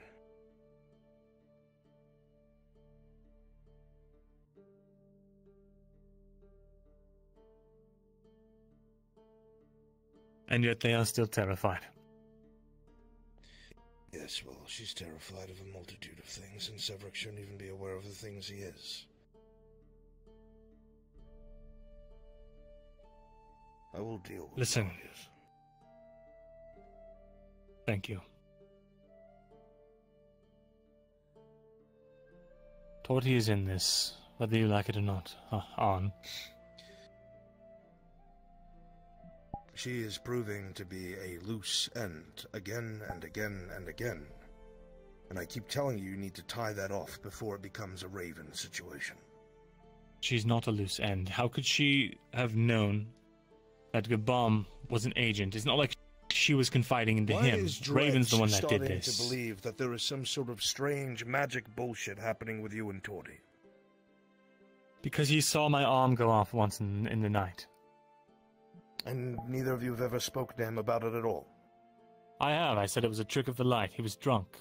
And yet they are still terrified. Yes, well, she's terrified of a multitude of things, and Severick shouldn't even be aware of the things he is. I will deal with Listen. Marcus. Thank you. Torty is in this, whether you like it or not. Uh, on. She is proving to be a loose end again and again and again. And I keep telling you, you need to tie that off before it becomes a Raven situation. She's not a loose end. How could she have known that Gabam was an agent? It's not like she was confiding into Why him. Raven's the one that did this. to believe that there is some sort of strange magic bullshit happening with you and Torty? Because he saw my arm go off once in, in the night. And neither of you have ever spoken to him about it at all. I have. I said it was a trick of the light. He was drunk.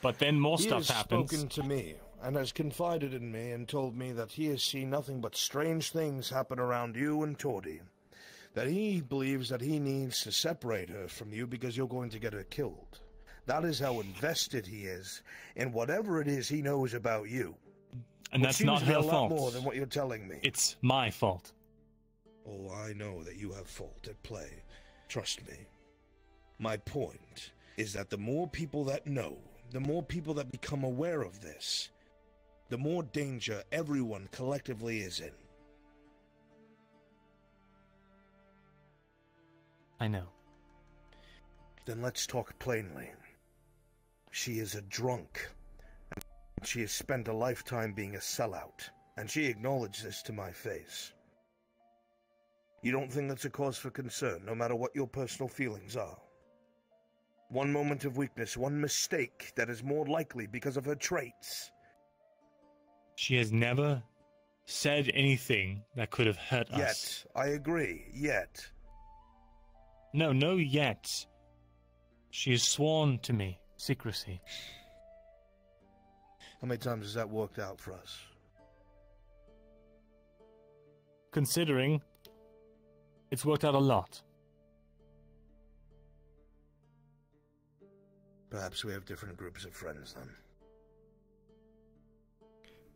But then more he stuff has spoken to me and has confided in me and told me that he has seen nothing but strange things happen around you and Tordy. That he believes that he needs to separate her from you because you're going to get her killed. That is how invested he is in whatever it is he knows about you. And Which that's not her fault. more than what you're telling me. It's my fault. Oh, I know that you have fault at play. Trust me. My point is that the more people that know, the more people that become aware of this, the more danger everyone collectively is in. I know. Then let's talk plainly. She is a drunk. And she has spent a lifetime being a sellout. And she acknowledged this to my face. You don't think that's a cause for concern, no matter what your personal feelings are? One moment of weakness, one mistake that is more likely because of her traits. She has never said anything that could have hurt Yet, us. Yet, I agree, yet. No, no, yet. She has sworn to me secrecy. How many times has that worked out for us? Considering it's worked out a lot. Perhaps we have different groups of friends then.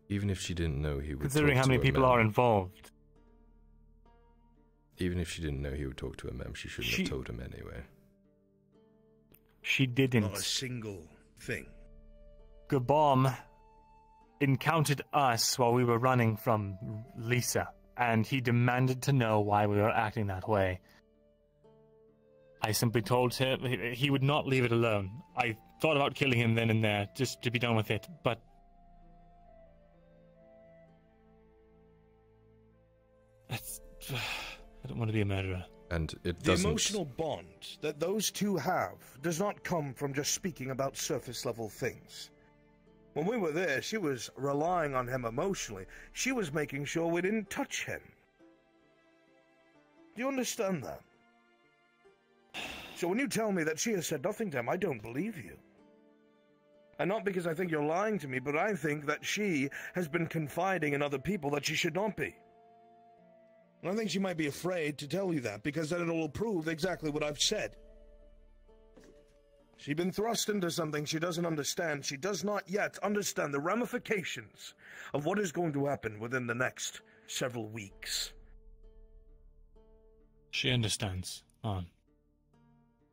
Even if she didn't know he would Considering talk how to many a people mem- are involved. Even if she didn't know he would talk to a mem, she shouldn't She- have told him anyway. She didn't. Not a single thing. Gabom encountered us while we were running from Lisa, and he demanded to know why we were acting that way. I simply told him he- he would not leave it alone. I thought about killing him then and there, just to be done with it, but. That's. I don't want to be a murderer. And it The doesn't. The emotional bond that those two have does not come from just speaking about surface level things. When we were there, she was relying on him emotionally. She was making sure we didn't touch him. Do you understand that? So when you tell me that she has said nothing to him, I don't believe you. And not because I think you're lying to me, but I think that she has been confiding in other people that she should not be. And I think she might be afraid to tell you that because then it'll prove exactly what I've said. She's been thrust into something she doesn't understand. She does not yet understand the ramifications of what is going to happen within the next several weeks. She understands. On.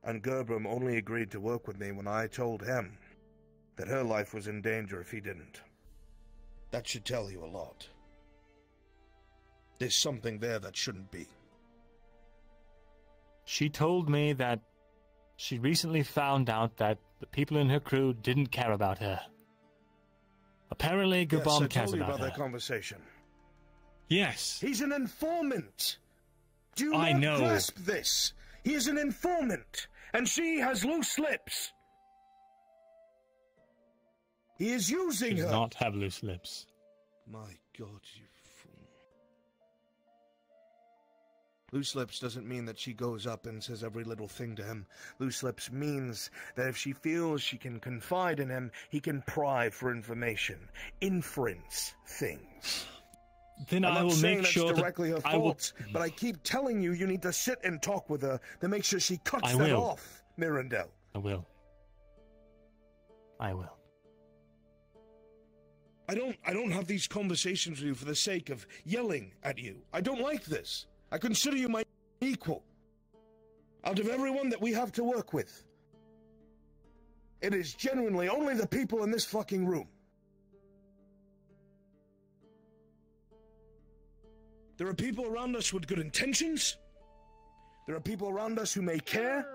And Gerbram only agreed to work with me when I told him that her life was in danger if he didn't. That should tell you a lot. There's something there that shouldn't be. She told me that she recently found out that the people in her crew didn't care about her. Apparently, yes, Gabon I cares told you about about her. that conversation. Yes. He's an informant. Do you I not know. grasp this? He is an informant, and she has loose lips. He is using She does her. not have loose lips. My God, you Loose lips doesn't mean that she goes up and says every little thing to him. Loose lips means that if she feels she can confide in him, he can pry for information, inference things. Then I'm I will make sure directly that her I will. but I keep telling you, you need to sit and talk with her to make sure she cuts I that will. off, Mirandel. I will. I will. I don't I don't have these conversations with you for the sake of yelling at you. I don't like this. I consider you my equal. Out of everyone that we have to work with. It is genuinely only the people in this fucking room. There are people around us with good intentions. There are people around us who may care.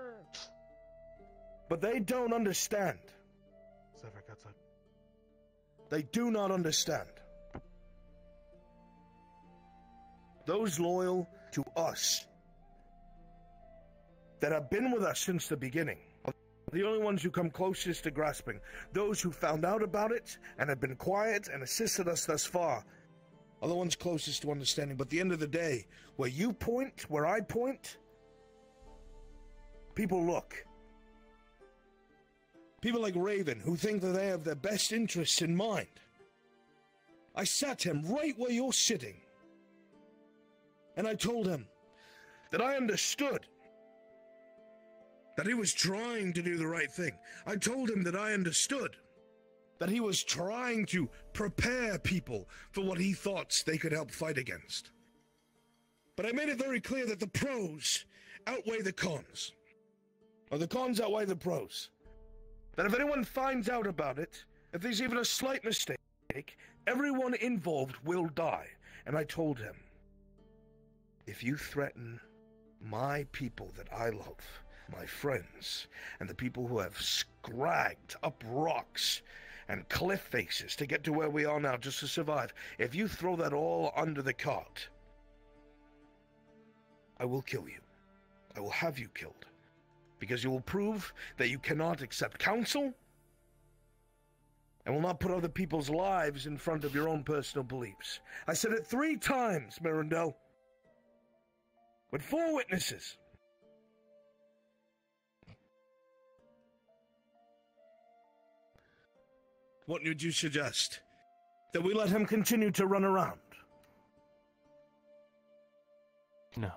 But they don't understand. They do not understand. Those loyal to us that have been with us since the beginning the only ones who come closest to grasping. Those who found out about it and have been quiet and assisted us thus far are the ones closest to understanding. But the end of the day, where you point, where I point, people look. People like Raven who think that they have their best interests in mind. I sat him right where you're sitting. And I told him that I understood that he was trying to do the right thing. I told him that I understood that he was trying to prepare people for what he thought they could help fight against. But I made it very clear that the pros outweigh the cons. Or the cons outweigh the pros. That if anyone finds out about it, if there's even a slight mistake, everyone involved will die. And I told him, if you threaten my people that I love, my friends, and the people who have scragged up rocks and cliff faces to get to where we are now just to survive, if you throw that all under the cart, I will kill you. I will have you killed. Because you will prove that you cannot accept counsel and will not put other people's lives in front of your own personal beliefs. I said it three times, Mirandel. With four witnesses. What would you suggest? That we let him continue to run around? No.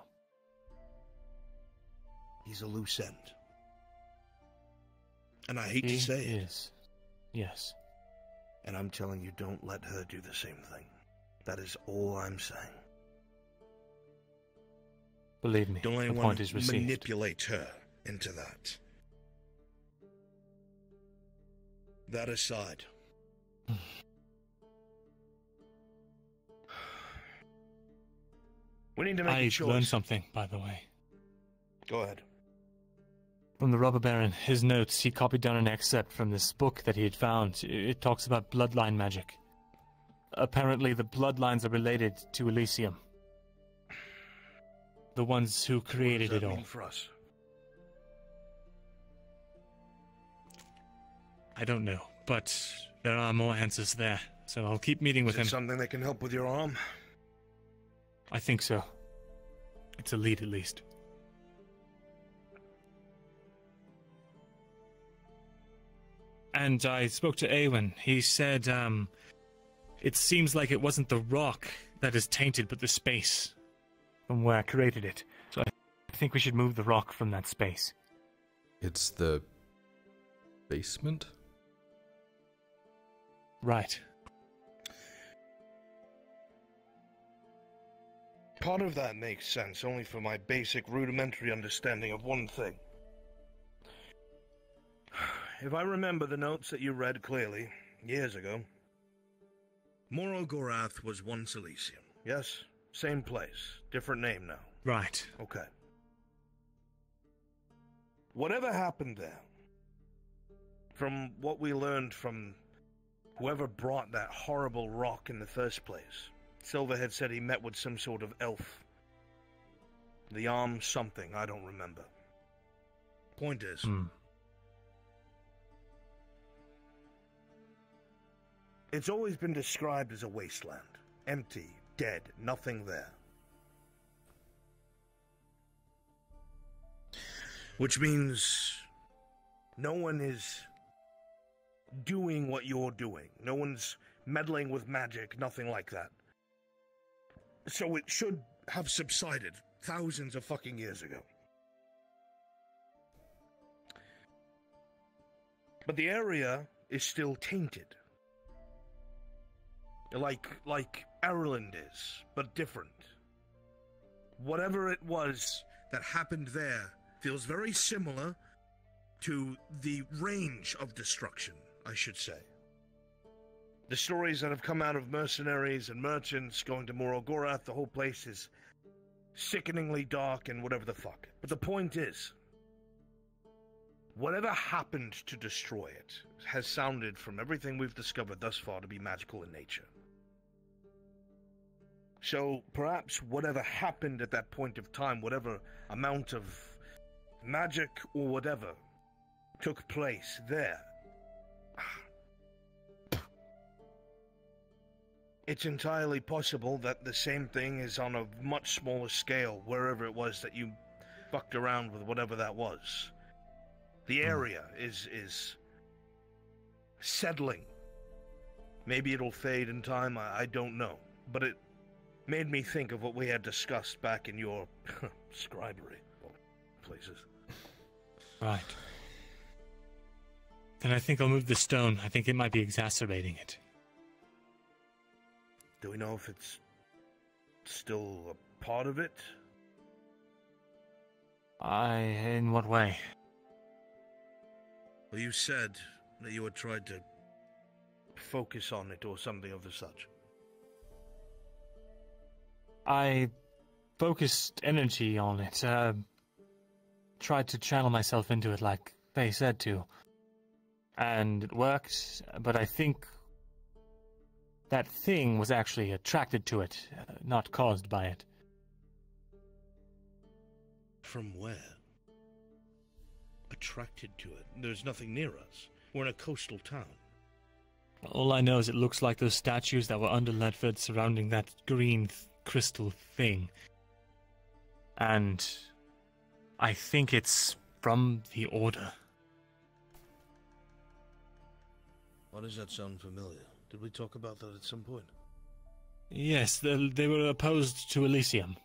He's a loose end. And I hate He to say it. is. Yes. And I'm telling you, don't let her do the same thing. That is all I'm saying. Believe me, Don't let the point is received. manipulate her into that. That aside. we need to make a I choice. learned something, by the way. Go ahead. From the robber baron, his notes, he copied down an excerpt from this book that he had found. It talks about bloodline magic. Apparently, the bloodlines are related to Elysium. The ones who created What does it that all. mean for us? I don't know, but there are more answers there. So I'll keep meeting with Is it him. something that can help with your arm? I think so. It's a lead, at least. And I spoke to Awen. He said, um, it seems like it wasn't the rock that is tainted, but the space from where I created it. So I think we should move the rock from that space. It's the basement? Right. Part of that makes sense only for my basic rudimentary understanding of one thing. If I remember the notes that you read clearly, years ago, Morogorath was once Elysium. Yes? Same place. Different name now. Right. Okay. Whatever happened there, from what we learned from whoever brought that horrible rock in the first place, Silverhead said he met with some sort of elf. The arm something, I don't remember. Point is, Hmm. it's always been described as a wasteland. Empty, dead, nothing there. Which means no one is doing what you're doing. No one's meddling with magic, nothing like that. So it should have subsided thousands of fucking years ago. But the area is still tainted. Like like Ireland is, but different. Whatever it was that happened there feels very similar to the range of destruction, I should say. The stories that have come out of mercenaries and merchants going to Morogorath, the whole place is sickeningly dark and whatever the fuck. But the point is, whatever happened to destroy it has sounded, from everything we've discovered thus far, to be magical in nature. So perhaps whatever happened at that point of time, whatever amount of magic or whatever took place there, it's entirely possible that the same thing is on a much smaller scale wherever it was that you fucked around with whatever that was. The hmm. area is is settling. Maybe it'll fade in time, I, I don't know. But it made me think of what we had discussed back in your scribery places. Right. Then I think I'll move the stone. I think it might be exacerbating it. Do we know if it's still a part of it? I. In what way? Well, you said that you had tried to focus on it or something of the such. I focused energy on it. Uh, tried to channel myself into it like they said to. And it worked, but I think that thing was actually attracted to it, uh, not caused by it. From where? attracted to it. There's nothing near us. We're in a coastal town. All I know is it looks like those statues that were under Ledford surrounding that green crystal thing. And I think it's from the Order. Why does that sound familiar? Did we talk about that at some point? Yes, they, they were opposed to Elysium.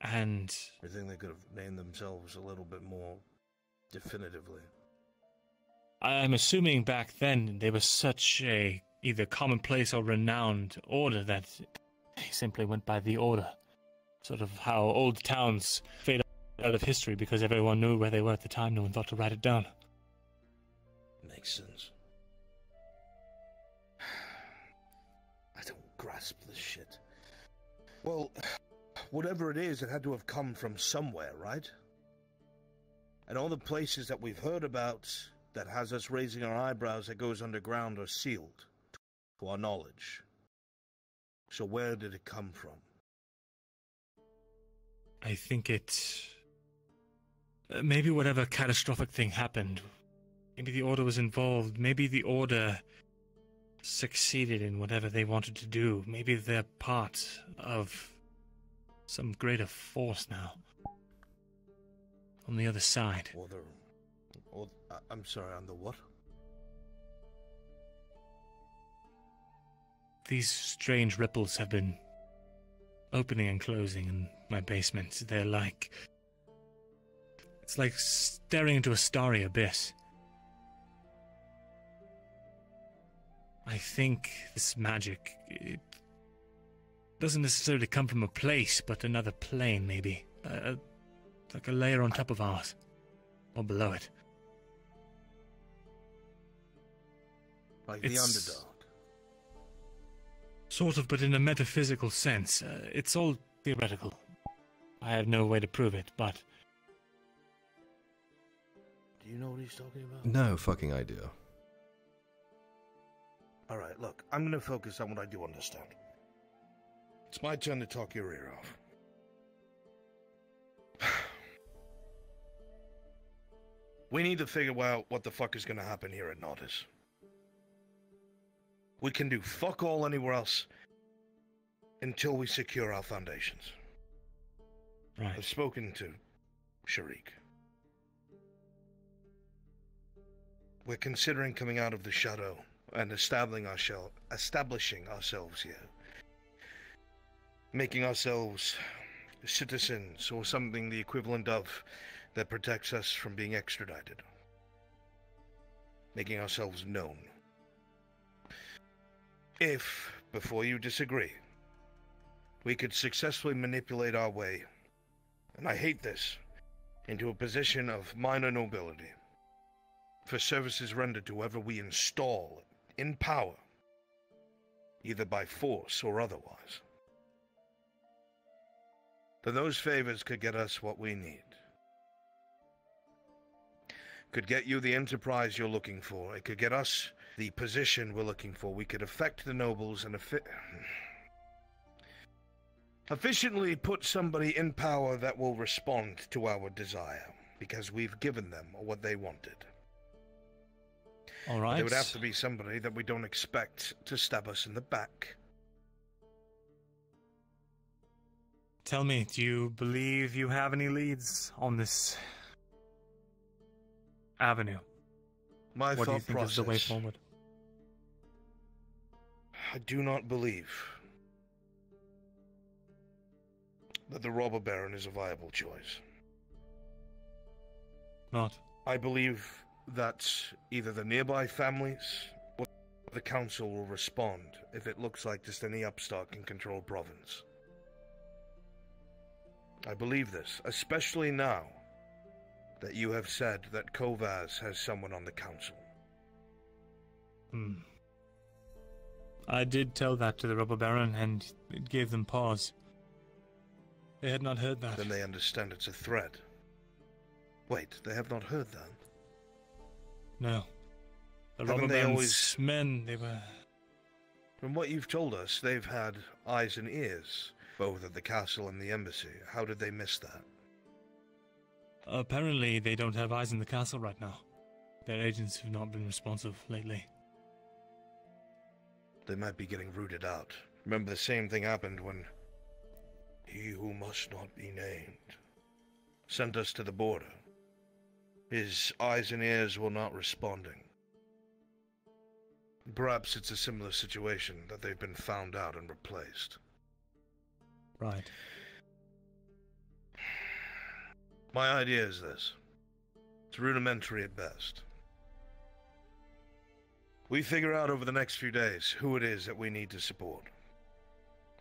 And I think they could have named themselves a little bit more definitively. I'm assuming back then they were such a either commonplace or renowned order that they simply went by the order. Sort of how old towns fade out of history because everyone knew where they were at the time, no one thought to write it down. Makes sense. I don't grasp this shit. Well, whatever it is, it had to have come from somewhere, right? And all the places that we've heard about that has us raising our eyebrows that goes underground are sealed to our knowledge. So where did it come from? I think it. uh, Maybe whatever catastrophic thing happened, maybe the Order was involved, maybe the Order succeeded in whatever they wanted to do. Maybe they're part of some greater force now. On the other side. Or the, or I- I'm sorry, on the what? These strange ripples have been opening and closing in my basement. They're like. It's like staring into a starry abyss. I think this magic. It doesn't necessarily come from a place, but another plane, maybe. Uh, like a layer on top of ours. Or below it. Like the It's- underdog. Sort of, but in a metaphysical sense. Uh, it's all theoretical. I have no way to prove it, but Do you know what he's talking about? No fucking idea. All right, look, I'm going to focus on what I do understand. It's my turn to talk your ear off. we need to figure out what the fuck is going to happen here at Nautis. We can do fuck all anywhere else until we secure our foundations. Right. I've spoken to Sharik. We're considering coming out of the shadow and establishing, ourshel- establishing ourselves here. Making ourselves citizens or something the equivalent of that protects us from being extradited. Making ourselves known. If, before you disagree, we could successfully manipulate our way, and I hate this, into a position of minor nobility for services rendered to whoever we install in power, either by force or otherwise. Then those favors could get us what we need. Could get you the enterprise you're looking for. It could get us the position we're looking for. We could affect the nobles and effi- efficiently put somebody in power that will respond to our desire because we've given them what they wanted. all But right. It would have to be somebody that we don't expect to stab us in the back. Tell me, do you believe you have any leads on this avenue? My what do you thought think is the way process- forward? I do not believe that the robber baron is a viable choice. Not. I believe that either the nearby families or the council will respond if it looks like just any upstart can control province. I believe this, especially now that you have said that Kovaz has someone on the council. Hmm. I did tell that to the robber baron, and it gave them pause. They had not heard that. Then they understand it's a threat. Wait, they have not heard that? No. The Haven't robber they baron's always- men, they were. From what you've told us, they've had eyes and ears, both at the castle and the embassy. How did they miss that? Apparently, they don't have eyes in the castle right now. Their agents have not been responsive lately. They might be getting rooted out. Remember the same thing happened when he who must not be named sent us to the border. His eyes and ears were not responding. Perhaps it's a similar situation that they've been found out and replaced. Right. My idea is this it's rudimentary at best. We figure out over the next few days who it is that we need to support.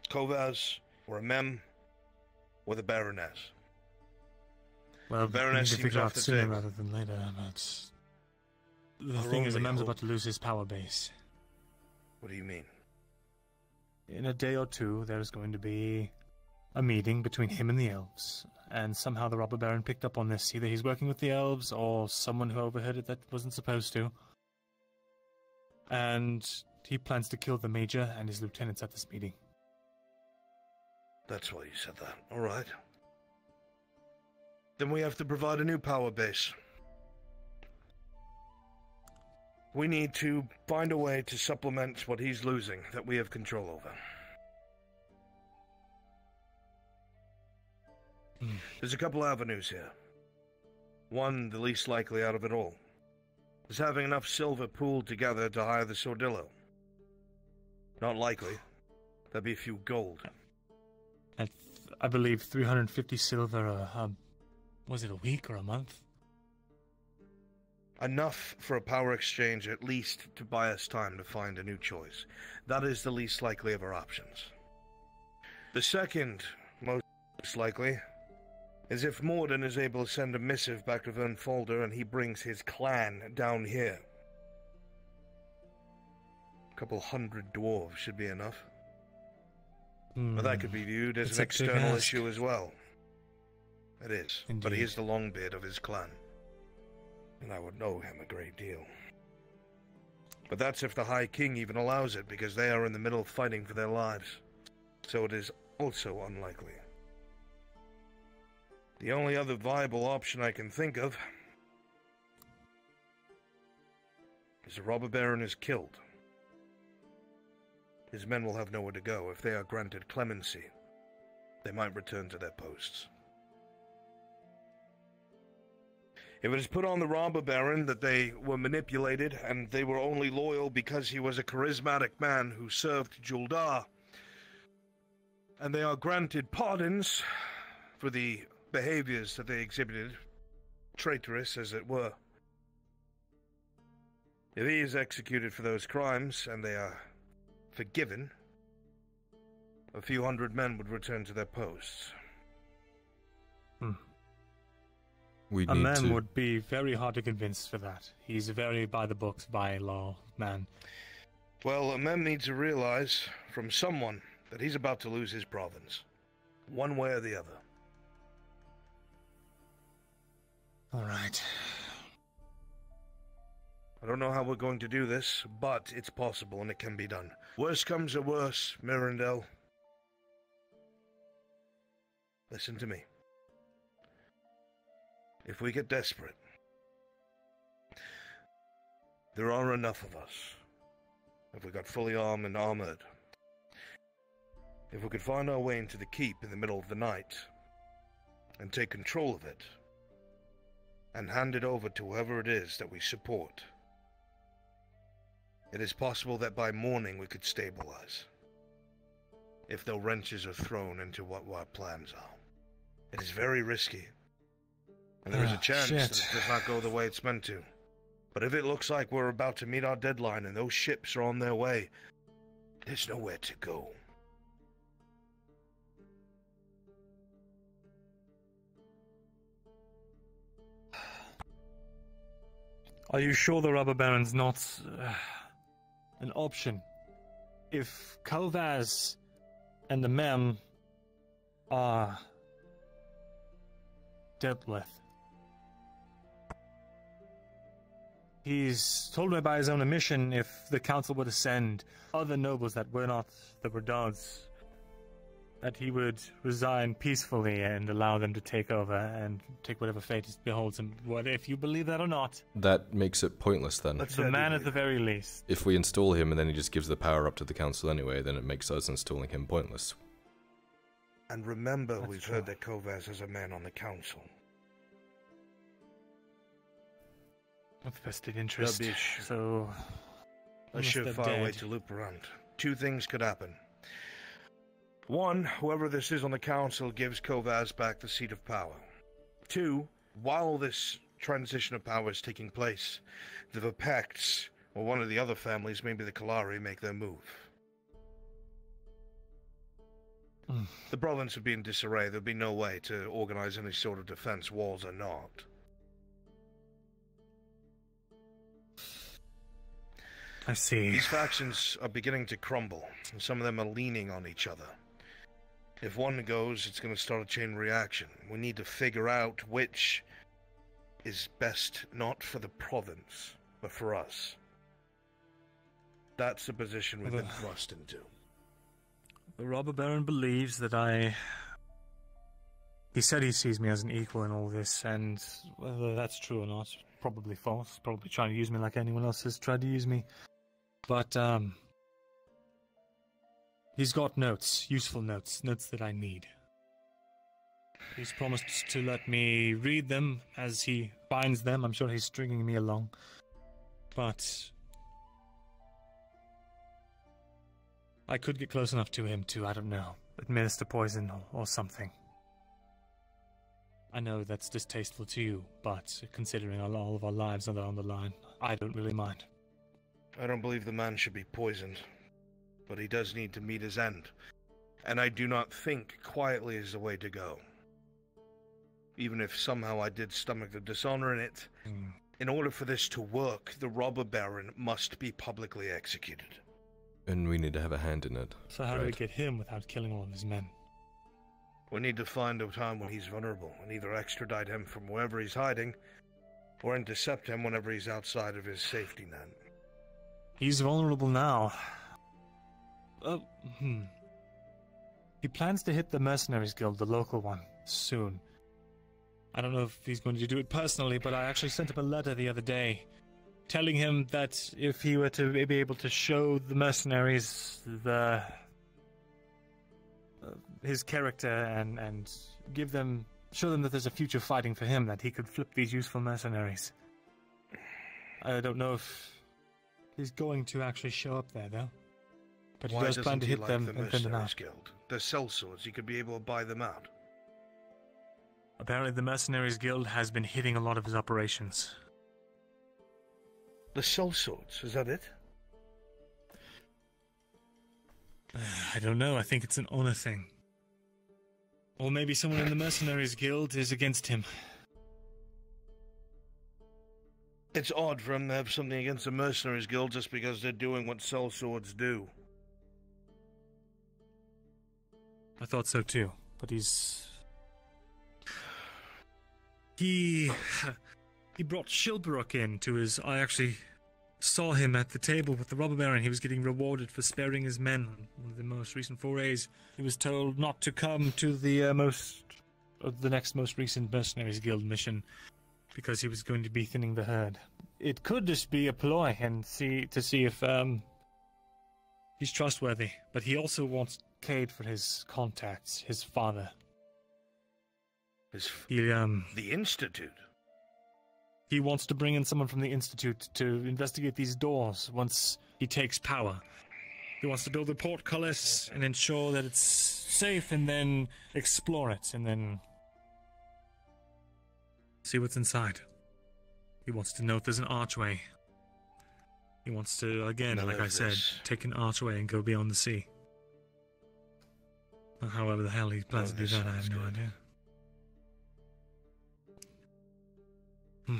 Kovaz, or Amem, or the Baroness. Well, the Baroness we need to figure out sooner rather than later, but the Our thing is, only Amem's hope- about to lose his power base. What do you mean? In a day or two, there's going to be a meeting between him and the elves, and somehow the robber baron picked up on this. Either he's working with the elves, or someone who overheard it that wasn't supposed to. And he plans to kill the major and his lieutenants at this meeting. That's why you said that. All right. Then we have to provide a new power base. We need to find a way to supplement what he's losing that we have control over. Hmm. There's a couple avenues here. One, the least likely out of it all, is having enough silver pooled together to hire the Sordillo. Not likely. There'd be a few gold. At, I believe, 350 silver, uh, um, was it a week or a month? Enough for a power exchange, at least to buy us time to find a new choice. That is the least likely of our options. The second, most likely, is if Morden is able to send a missive back to Vernfolder and he brings his clan down here. A couple hundred dwarves should be enough. But that could be viewed as It's an external issue as well. It is. But he is the Longbeard of his clan. And I would know him a great deal. But that's if the High King even allows it, because they are in the middle of fighting for their lives. So it is also unlikely. The only other viable option I can think of is the robber baron is killed. His men will have nowhere to go. If they are granted clemency, they might return to their posts. If it is put on the robber baron that they were manipulated and they were only loyal because he was a charismatic man who served Juldar, and they are granted pardons for the behaviors that they exhibited, traitorous as it were. If he is executed for those crimes and they are forgiven, a few hundred men would return to their posts. Hmm. We a man to. would be very hard to convince for that. He's a very by the books, by law man. Well, a man needs to realize from someone that he's about to lose his province, one way or the other. All right. I don't know how we're going to do this, but it's possible and it can be done. Worst comes to worst, Mirandel. Listen to me. If we get desperate, there are enough of us. If we got fully armed and armored, if we could find our way into the keep in the middle of the night and take control of it and hand it over to whoever it is that we support, it is possible that by morning we could stabilize. If no wrenches are thrown into what our plans are. It is very risky. And there is a Ah, chance shit. that it does not go the way it's meant to. But if it looks like we're about to meet our deadline and those ships are on their way, there's nowhere to go. Are you sure the robber baron's not uh, an option? If Kovaz and the Mem are dealt he's told me by his own admission if the council were to send other nobles that were not the Bernards that he would resign peacefully and allow them to take over and take whatever fate beholds him. What if you believe that or not? That makes it pointless then. That's the man at the very least. If we install him and then he just gives the power up to the council anyway, then it makes us installing him pointless. And remember, That's we've true. heard that Kovaz is a man on the council. With vested interest. That'd be a sh- so. A unless they're surefire way to loop around. Two things could happen. One, whoever this is on the council gives Kovaz back the seat of power. Two, while this transition of power is taking place, the Vipects, or one of the other families, maybe the Kalari, make their move. Hmm. The province would be in disarray. There'd be no way to organize any sort of defense, walls or not. I see. These factions are beginning to crumble, and some of them are leaning on each other. If one goes, it's going to start a chain reaction. We need to figure out which is best not for the province, but for us. That's the position we've been thrust into. The robber baron believes that I. He said he sees me as an equal in all this, and whether that's true or not, probably false. Probably trying to use me like anyone else has tried to use me. But, um. He's got notes, useful notes, notes that I need. He's promised to let me read them as he finds them. I'm sure he's stringing me along. But I could get close enough to him to, I don't know, administer poison or, something. I know that's distasteful to you, but considering all of our lives are on the line, I don't really mind. I don't believe the man should be poisoned, but he does need to meet his end. And I do not think quietly is the way to go. Even if somehow I did stomach the dishonor in it, hmm. in order for this to work, the robber baron must be publicly executed. And we need to have a hand in it. So how do we get him without killing all of his men? We need to find a time when he's vulnerable and either extradite him from wherever he's hiding or intercept him whenever he's outside of his safety net. He's vulnerable now. Uh, hmm. He plans to hit the Mercenaries Guild, the local one, soon. I don't know if he's going to do it personally, but I actually sent him a letter the other day telling him that if he were to be able to show the mercenaries the uh, his character and and give them show them that there's a future fighting for him that he could flip these useful mercenaries. I don't know if he's going to actually show up there though. But he Why does plan to hit like them the and thin them Mercenaries out. Guild? They're sellswords. You could be able to buy them out. Apparently, the Mercenaries Guild has been hitting a lot of his operations. The sellswords, is that it? I don't know. I think it's an honor thing. Or maybe someone in the Mercenaries Guild is against him. It's odd for him to have something against the Mercenaries Guild just because they're doing what sellswords do. I thought so too, but he's. He. He brought Shilbrook in to his. I actually saw him at the table with the robber baron. He was getting rewarded for sparing his men on one of the most recent forays. He was told not to come to the uh, most. Uh, the next most recent Mercenaries Guild mission because he was going to be thinning the herd. It could just be a ploy and see to see if um he's trustworthy, but he also wants Cade for his contacts, his father. His f- He um the Institute. he wants to bring in someone from the institute to investigate these doors once he takes power. He wants to build a portcullis and ensure that it's safe and then explore it and then see what's inside. He wants to know if there's an archway. He wants to, again, None like I said, take an archway and go beyond the sea. However the hell he plans None to do that, I have sounds no good. idea. Hmm.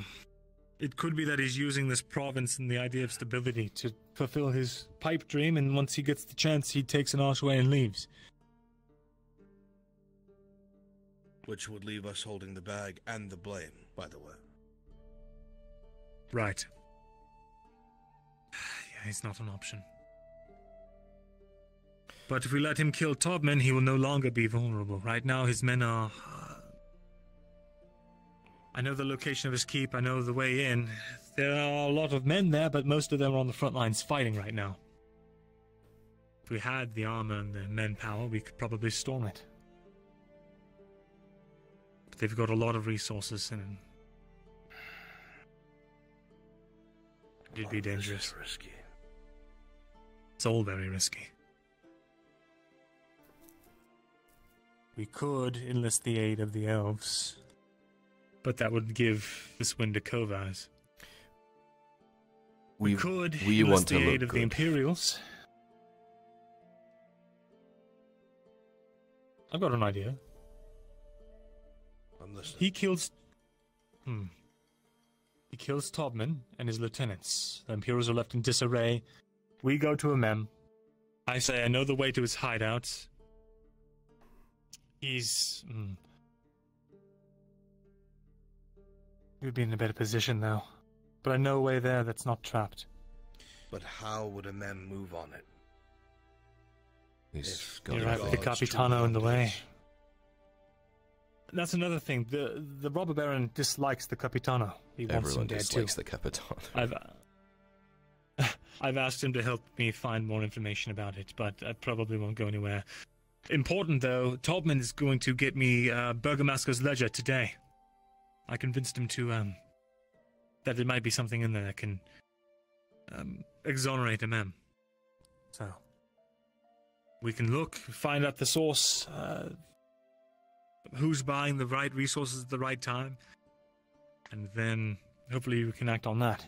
It could be that he's using this province and the idea of stability to fulfill his pipe dream, and once he gets the chance, he takes an archway and leaves. Which would leave us holding the bag and the blame, by the way. Right. Yeah, he's not an option. But if we let him kill Tobman, he will no longer be vulnerable. Right now, his men are. I know the location of his keep, I know the way in. There are a lot of men there, but most of them are on the front lines fighting right now. If we had the armor and the men power, we could probably storm it. But they've got a lot of resources and. It'd be dangerous. risky. It's all very risky. We could enlist the aid of the elves, but that would give this wind to Kovaz. We, We- could we enlist want to the look aid of the. Imperials. I've got an idea. I'm listening. He kills. Hmm. He kills Tobman and his lieutenants. The Imperials are left in disarray. We go to Amem. I say I know the way to his hideout. He's. Hmm. We'd be in a better position though. But I know a way there that's not trapped. But how would a man move on it? He's If got You're the right with the Capitano in the way. That's another thing. The the robber baron dislikes the Capitano. He wants Everyone him dead dislikes too. the Capitan. I've I've asked him to help me find more information about it, but I probably won't go anywhere. Important though, Tobman is going to get me uh, ledger today. I convinced him to um that there might be something in there that can um, exonerate MM. So we can look, find out the source, uh, who's buying the right resources at the right time, and then hopefully we can act on that.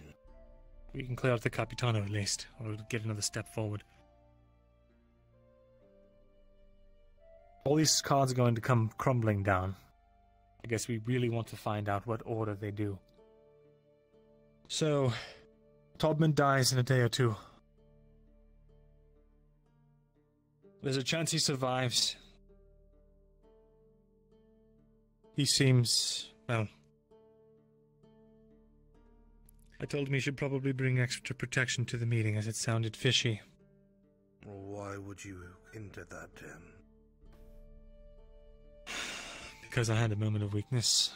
We can clear out the Capitano at least, or get another step forward. All these cards are going to come crumbling down. I guess we really want to find out what order they do. So, Tobman dies in a day or two. There's a chance he survives. He seems, well, I told him he should probably bring extra protection to the meeting as it sounded fishy. Why would you enter that, um, Because I had a moment of weakness.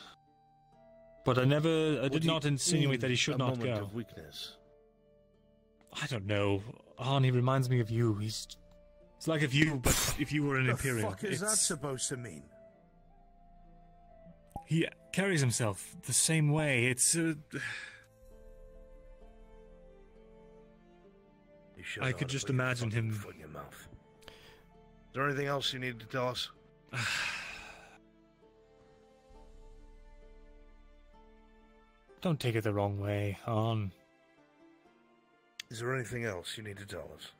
But I never, I What did not insinuate that he should a not moment go. of weakness? I don't know. Han, he reminds me of you. He's, it's like if you, but if you were an the Imperial. fuck is that supposed to mean? He carries himself the same way. It's. Uh... I could just imagine him- Foot your mouth. Is there anything else you need to tell us? don't take it the wrong way, Han. Is there anything else you need to tell us?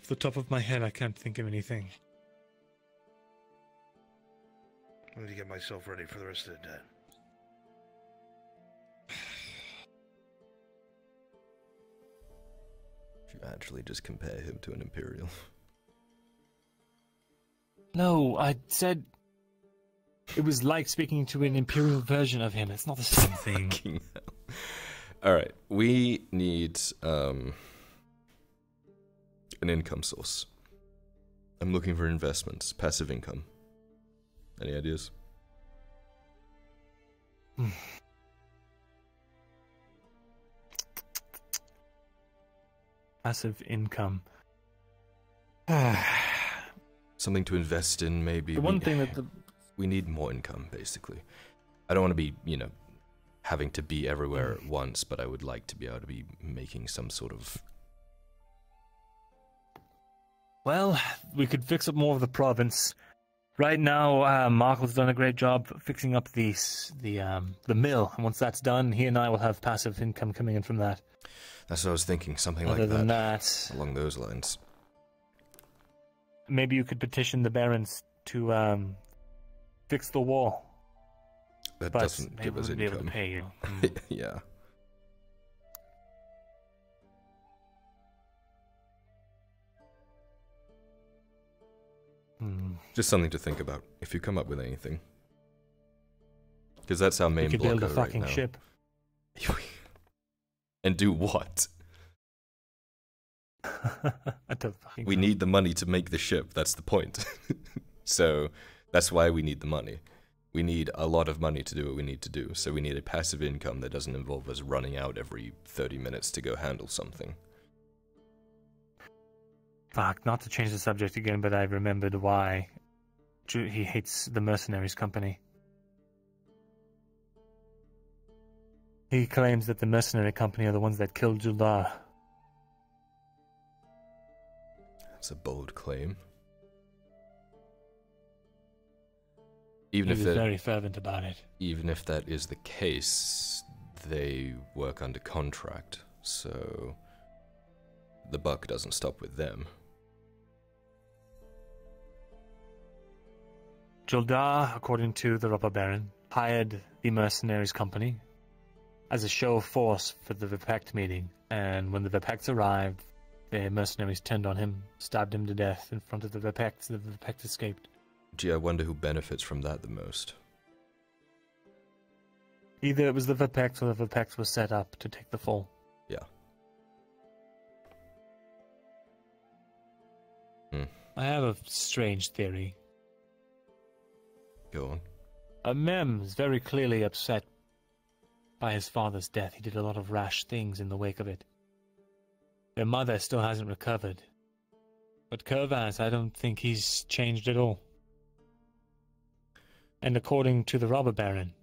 Off the top of my head, I can't think of anything. I need to get myself ready for the rest of the day. You actually just compare him to an Imperial. No, I said it was like speaking to an Imperial version of him. It's not the same thing. All right, we need um, an income source. I'm looking for investments, passive income. Any ideas? Passive income. Something to invest in, maybe. The one we, thing that the we need more income, basically. I don't want to be, you know, having to be everywhere at once, but I would like to be able to be making some sort of. Well, we could fix up more of the province. Right now, uh, Markle's done a great job fixing up the the um, the mill, and once that's done, he and I will have passive income coming in from that. That's what I was thinking. Something Other like than that, that, along those lines. maybe you could petition the barons to um, fix the wall. That But doesn't they give us wouldn't be able to income. pay you. yeah. Hmm. Just something to think about if you come up with anything. Because that's our main we could build a blocker right fucking ship. and do what? I don't fucking We know. need the money to make the ship. That's the point. so that's why we need the money. We need a lot of money to do what we need to do. So we need a passive income that doesn't involve us running out every 30 minutes to go handle something. Fuck, not to change the subject again, but I remembered why he hates the mercenaries company. He claims that the mercenary company are the ones that killed Juldar. That's a bold claim. Even he if was that, very fervent about it. even if that is the case, they work under contract, so the buck doesn't stop with them. Juldar, according to the robber baron, hired the mercenaries company as a show of force for the Vipect meeting, and when the Vipects arrived, the mercenaries turned on him, stabbed him to death in front of the Vipects. The Vipect escaped. Gee, I wonder who benefits from that the most. Either it was the Vipects or the Vipects was set up to take the fall. Yeah. Hmm. I have a strange theory. Go on. Uh, Mem is very clearly upset by his father's death. He did a lot of rash things in the wake of it. Their mother still hasn't recovered. But Kurvaz, I don't think he's changed at all. And according to the robber baron,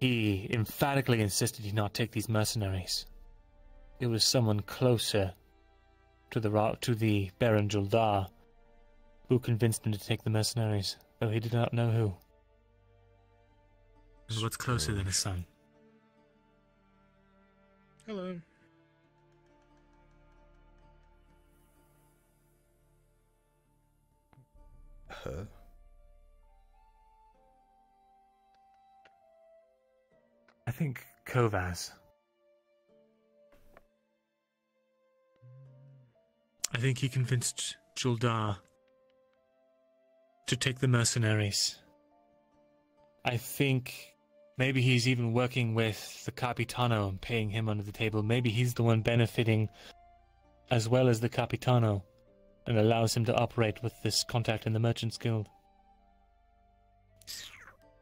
he emphatically insisted he not take these mercenaries. It was someone closer to the to the Baron Juldar who convinced him to take the mercenaries, though he did not know who. What's closer than his son? Hello. Her? Think Kovaz. I think he convinced Juldar to take the mercenaries. I think maybe he's even working with the Capitano and paying him under the table. Maybe he's the one benefiting as well as the Capitano and allows him to operate with this contact in the Merchants Guild.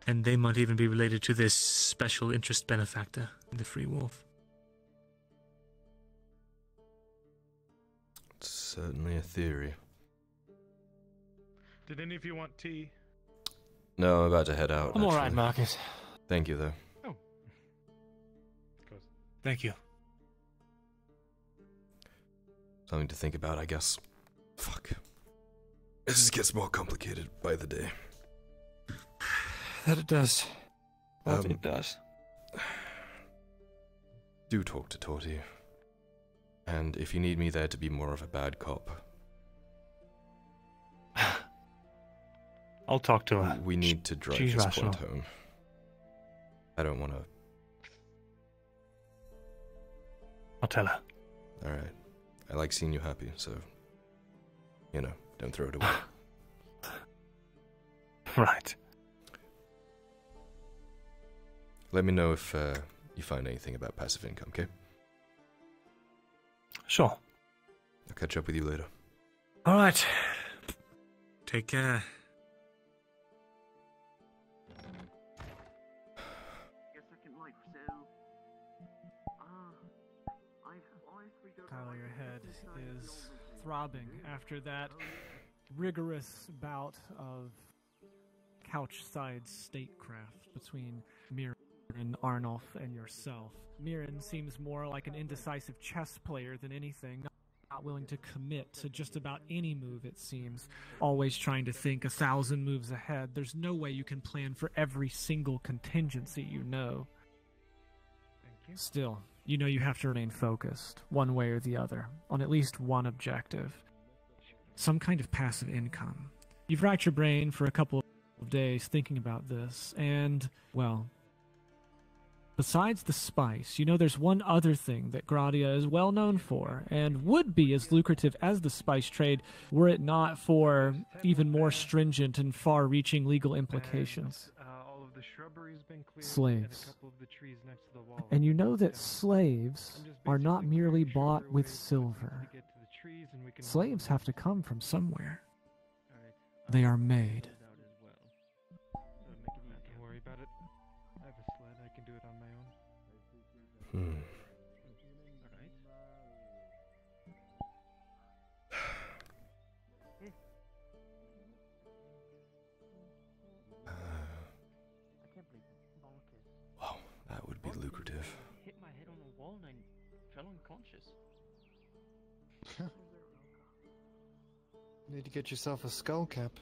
And they might even be related to this special interest benefactor, the Free Wolf. It's certainly a theory. Did any of you want tea? No, I'm about to head out. I'm all right. Marcus. Thank you, though. Oh. Thank you. Something to think about, I guess. Fuck. It just gets more complicated by the day. That it does. That Um, it does. Do talk to Torty. And if you need me there to be more of a bad cop, I'll talk to her. we need to drive she's this rational. point home. I don't want to. I'll tell her. Alright. I like seeing you happy, so. You know, don't throw it away. Right. Let me know if uh, you find anything about passive income, okay? Sure. I'll catch up with you later. All right. Take care. Kyler, your head is throbbing after that rigorous bout of couch-side statecraft between Mirren and Arnulf and yourself. Mirren seems more like an indecisive chess player than anything, not willing to commit to just about any move, it seems. Always trying to think a thousand moves ahead. There's no way you can plan for every single contingency you know. Still, you know you have to remain focused, one way or the other, on at least one objective. Some kind of passive income. You've racked your brain for a couple of days thinking about this, and, well, besides the spice, you know there's one other thing that Gradia is well known for, and would be as lucrative as the spice trade were it not for even more stringent and far reaching legal implications. Uh, the shrubbery's been cleared, and a slaves. couple of the trees next to the wall. And you know that slaves are not merely bought with silver. Slaves have to come from somewhere. They are made. My own. Hmm. Wow, that would be lucrative. Hit my head on the wall and I fell unconscious. Need to get yourself a skull cap.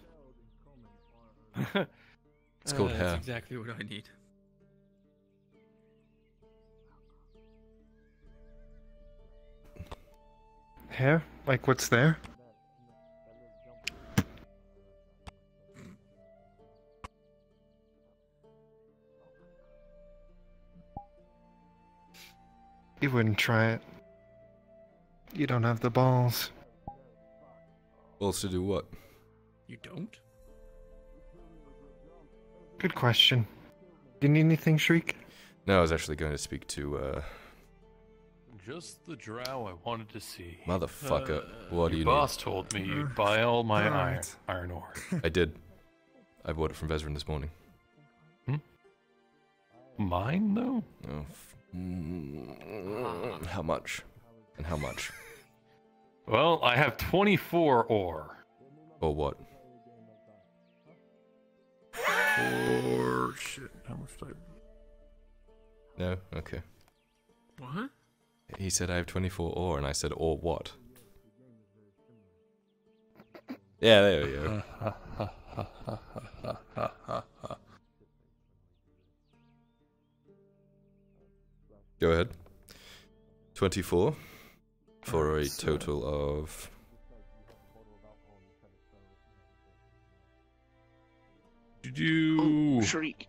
It's called Uh, hair. That's exactly what I need. Hair? Like what's there? You wouldn't try it. You don't have the balls. Balls to do what? You don't? Good question. You need anything, Shriek? No, I was actually going to speak to, uh, Just the drow I wanted to see. Motherfucker, uh, what do your you boss need? told me you'd mm. buy all my iron, Alright. iron ore. I did. I bought it from Vezrin this morning. Hmm? Mine, though? Oh, f- mm, how much? And how much? Well, I have 24 ore. Or what? Or shit. How much did I. No? Okay. What? He said I have 24 ore, and I said, or what? Yeah, there we go. Go ahead. 24 for a uh, total of. Did you. Oh, Shriek.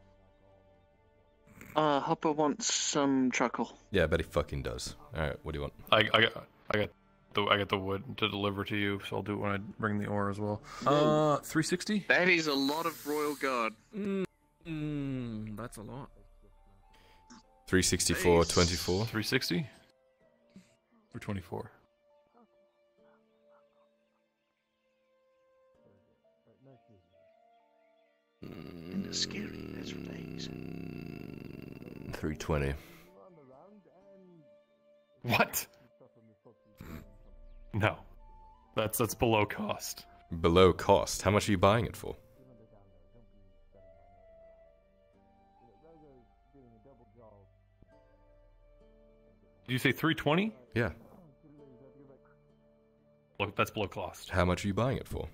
Uh, Hopper wants some charcoal. Yeah, I bet he fucking does. Alright, what do you want? I, I got I got the I got the wood to deliver to you, so I'll do it when I bring the ore as well. Uh, 360. That is a lot of royal guard. Mm, that's a lot. 364, 24. 360 or 24. And the scary as for days. 320. What? No, that's that's below cost. Below cost. How much are you buying it for? Did you say 320? Yeah. Look, that's below cost. How much are you buying it for?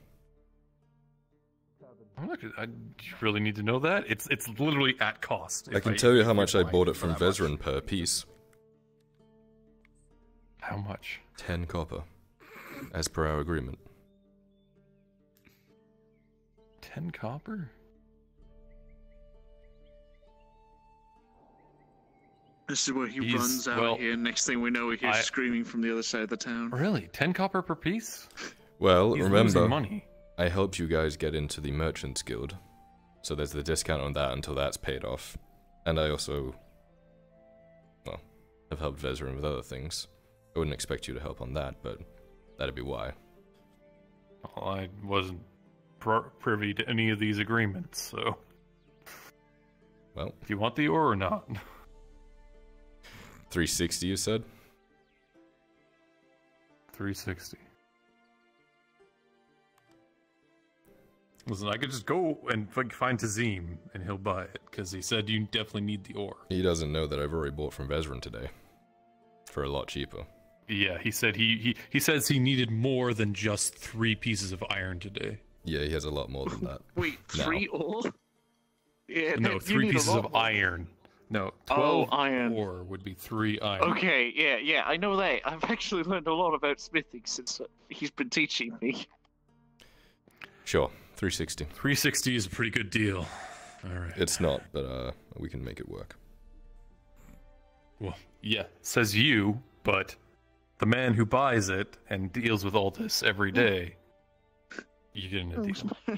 I'm not. gonna- I, do you really need to know that? It's it's literally at cost. I if can tell you how much I bought it from that much. Per piece. How much? 10 copper. As per our agreement. 10 copper? This is where he He's- runs out well, here. Next thing we know, we hear I- screaming from the other side of the town. Really? 10 copper per piece? Well, He's remember, losing money. I helped you guys get into the Merchants Guild. So there's the discount on that until that's paid off. And I also, well, have helped Vezrin with other things. I wouldn't expect you to help on that, but that'd be why. Well, I wasn't pr- privy to any of these agreements, so. Well, Do you want the ore or not? 360, you said? 360. Listen, I could just go and f- find Tazim and he'll buy it because he said you definitely need the ore. He doesn't know that I've already bought from Vezrin today. For a lot cheaper. Yeah, he said he, he he says he needed more than just three pieces of iron today. Yeah, he has a lot more than that. Wait, Now. three ore? Yeah, no, you three pieces of more. iron. No, Oh, twelve iron. ore would be three iron. Okay, yeah, yeah, I know that. I've actually learned a lot about smithing since uh, he's been teaching me. Sure, 360. 360 is a pretty good deal. All right. It's not, but uh, we can make it work. Well, yeah, says you, but the man who buys it and deals with all this every day, you didn't a deal.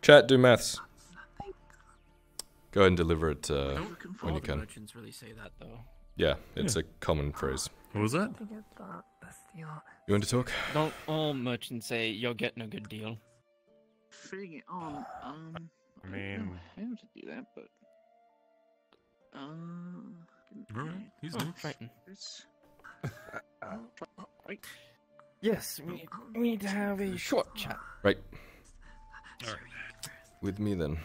Chat, do maths. Go ahead and deliver it uh, when you the can. merchants really say that though. Yeah, it's a common phrase. What was that? You want to talk? Don't all merchants say you're getting a good deal? Fitting it on, um, I I don't mean- know how to do that, but uh, All right, he's Oh, new. Triton. It's Yes, we, we need to have a short chat. Right. All right. With me then.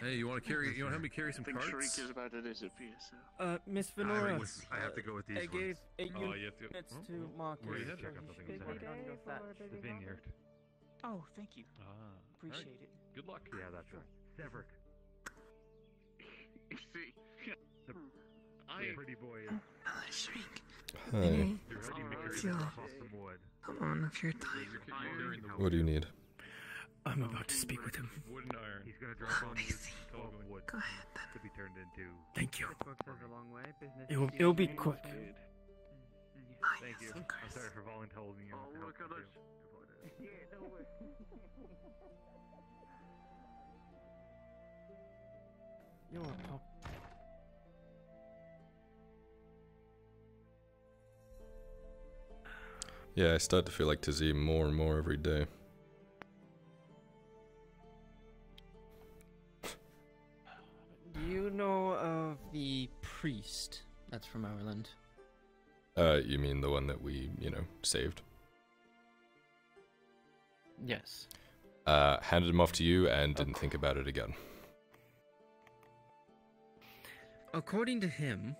Hey, you want to carry? You want to help me carry some I think carts? Sharik is about to disappear. So. Uh, Miss I Venora. I have to go with these I gave ones. eight Oh, you have to- units huh? to Marcus. Where are you so headed? Check out he something should inside. go down and The vineyard. Oh, thank you. Ah, Appreciate alright. it. Good luck. Yeah, that's right. Severick. See, The I pretty boy is Hi. ready to Feel- toss some wood. Come on, if you're tired. What do you need? I'm about to speak with him. Wooden iron. He's gonna drop on you twelve wood. Go ahead then. To be turned into. Thank you. a long way. Business. It'll, it'll be quick. Thank you. I'm sorry for volunteering you. Oh, to look help at you. us. Yeah, no way. You're a pop. Yeah, I start to feel like Tazim more and more every day. You know of the priest that's from Ireland? Uh, you mean the one that we, you know, saved? Yes. Uh, handed him off to you and didn't think about it again. According to him,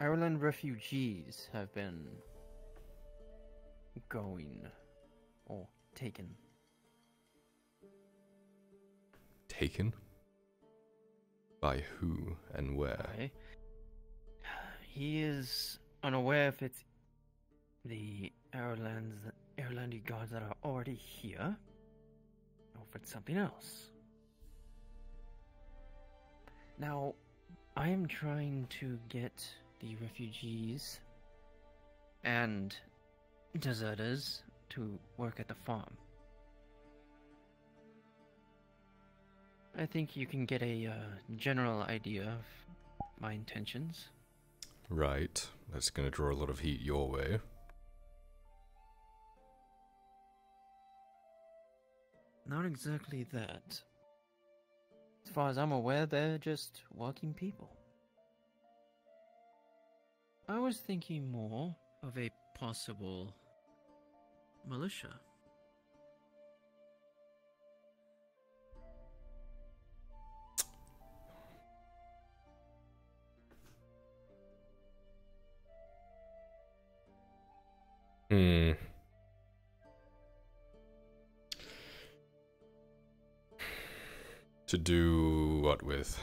Ireland refugees have been going or taken. Taken? By who and where? He is unaware if it's the Ireland's Irelandi gods that are already here, or if it's something else. Now, I am trying to get the refugees and deserters to work at the farm. I think you can get a uh, general idea of my intentions. Right. That's gonna draw a lot of heat your way. Not exactly that. As far as I'm aware, they're just working people. I was thinking more of a possible militia. Hmm. To do what with?